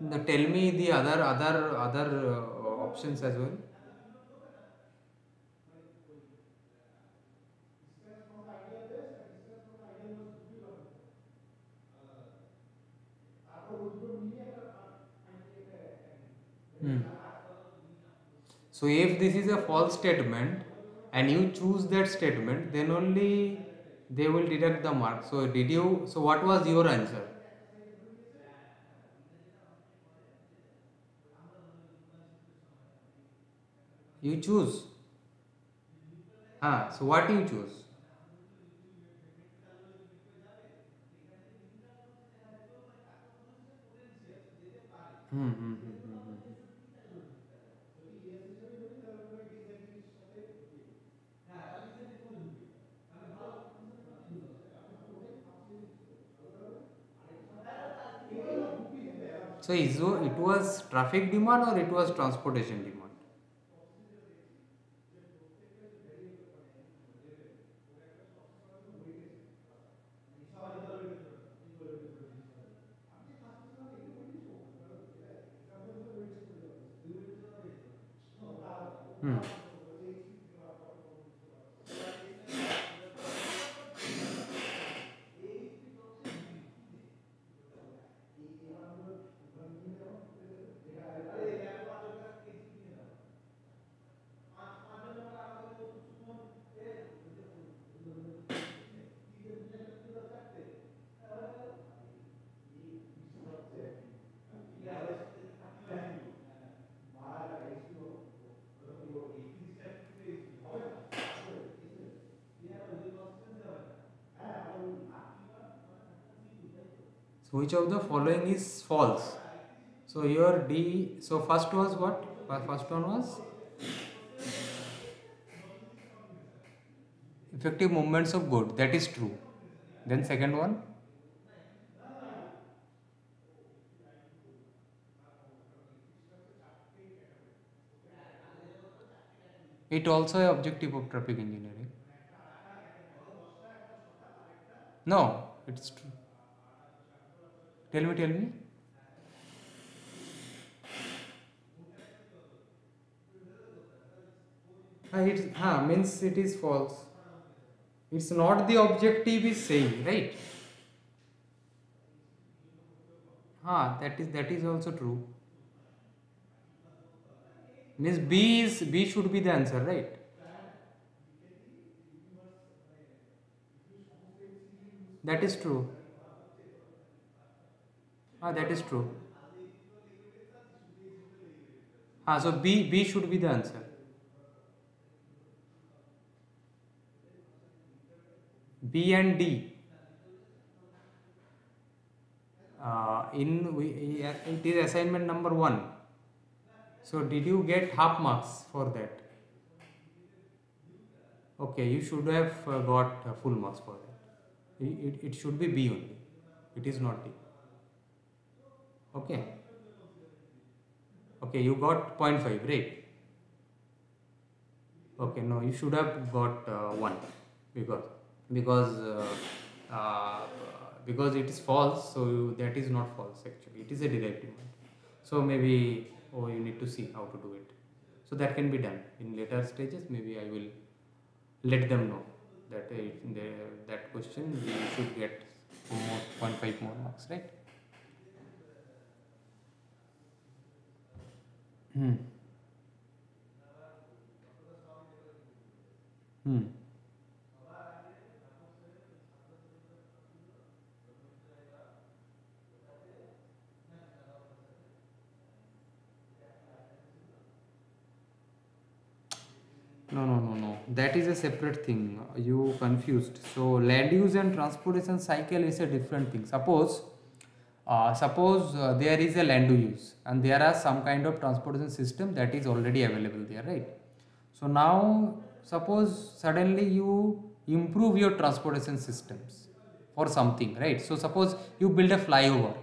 Now tell me the other other other uh, options as well. Hmm. So if this is a false statement and you choose that statement, then only they will deduct the mark. So did you? So what was your answer? You choose. Ah, so what you choose? Hmm, hmm, hmm, hmm, hmm. So is it was traffic demand or it was transportation demand? Which of the following is false? So your D, so first was what? First one was effective movements of good, that is true. Then second one, it also a objective of traffic engineering. No, it's true. Tell me, tell me. Ah, it ah, means it is false. It's not the objective is saying, right? Ah, that is that is also true. Means B is B should be the answer, right? That is true. Ah, that is true. Ah, so B B should be the answer. B and D. Uh, in we, it is assignment number one. So did you get half marks for that? Okay, you should have uh, got uh, full marks for that. It, it, it should be B only. It is not D. Okay. Okay, you got 0.5, right? Okay, no, you should have got uh, 1 because because uh, uh, because it is false so you, that is not false actually. It is a demand so maybe oh you need to see how to do it. So that can be done. In later stages maybe i will let them know that uh, that question we should get more 0.5 more marks right hmm hmm No, no, no, no. That is a separate thing. You confused. So land use and transportation cycle is a different thing. Suppose, uh, suppose uh, there is a land use and there are some kind of transportation system that is already available there, right? So now, suppose suddenly you improve your transportation systems for something, right? So suppose you build a flyover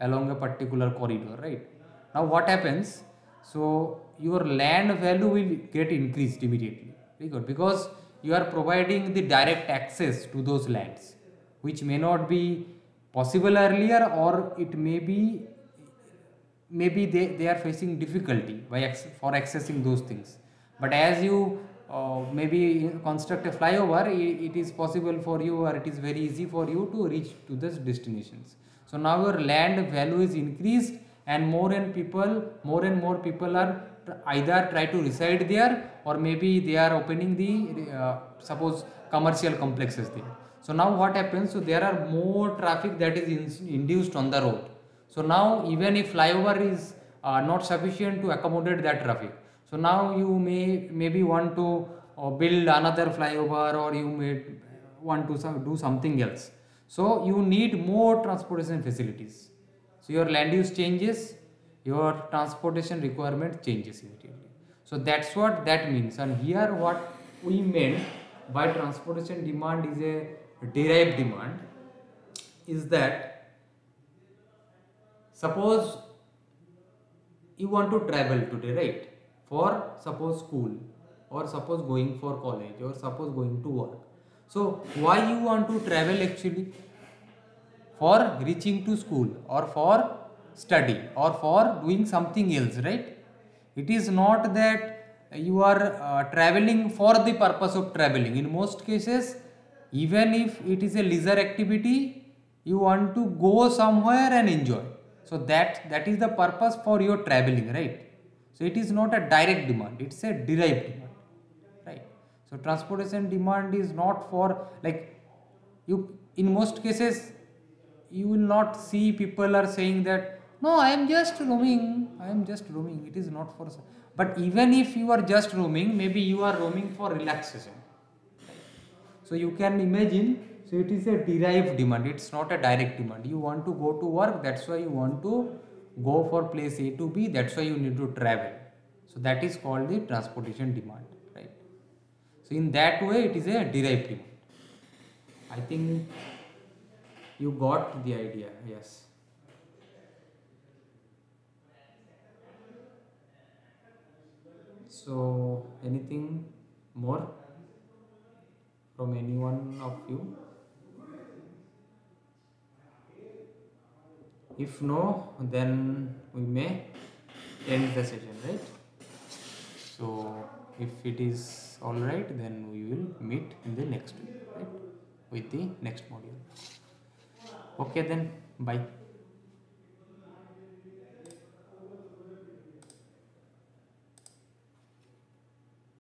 along a particular corridor, right? Now what happens? So your land value will get increased immediately because you are providing the direct access to those lands which may not be possible earlier or it may be maybe they, they are facing difficulty by for accessing those things. But as you uh, maybe construct a flyover it, it is possible for you or it is very easy for you to reach to those destinations. So now your land value is increased and more and people more and more people are either try to reside there or maybe they are opening the uh, suppose commercial complexes there so now what happens? So there are more traffic that is in, induced on the road. So now even if flyover is uh, not sufficient to accommodate that traffic. So now you may maybe want to uh, build another flyover or you may want to some, do something else. So you need more transportation facilities. So your land use changes your transportation requirement changes immediately. So that's what that means. And here what we meant by transportation demand is a derived demand is that suppose you want to travel today right? For suppose school or suppose going for college or suppose going to work. So why you want to travel actually? For reaching to school or for study or for doing something else right? It is not that you are uh, traveling for the purpose of traveling. In most cases even if it is a leisure activity you want to go somewhere and enjoy. So that that is the purpose for your traveling right? So it is not a direct demand it's a derived demand right? So transportation demand is not for like you in most cases you will not see people are saying that no i am just roaming i am just roaming. It is not for but even if you are just roaming maybe you are roaming for relaxation so you can imagine so it is a derived demand it's not a direct demand. You want to go to work that's why you want to go for place a to b that's why you need to travel. So that is called the transportation demand right? So in that way it is a derived demand. I think you got the idea yes. So anything more from any one of you? If no then we may end the session right? So if it is all right then we will meet in the next week right with the next module. Okay then. Bye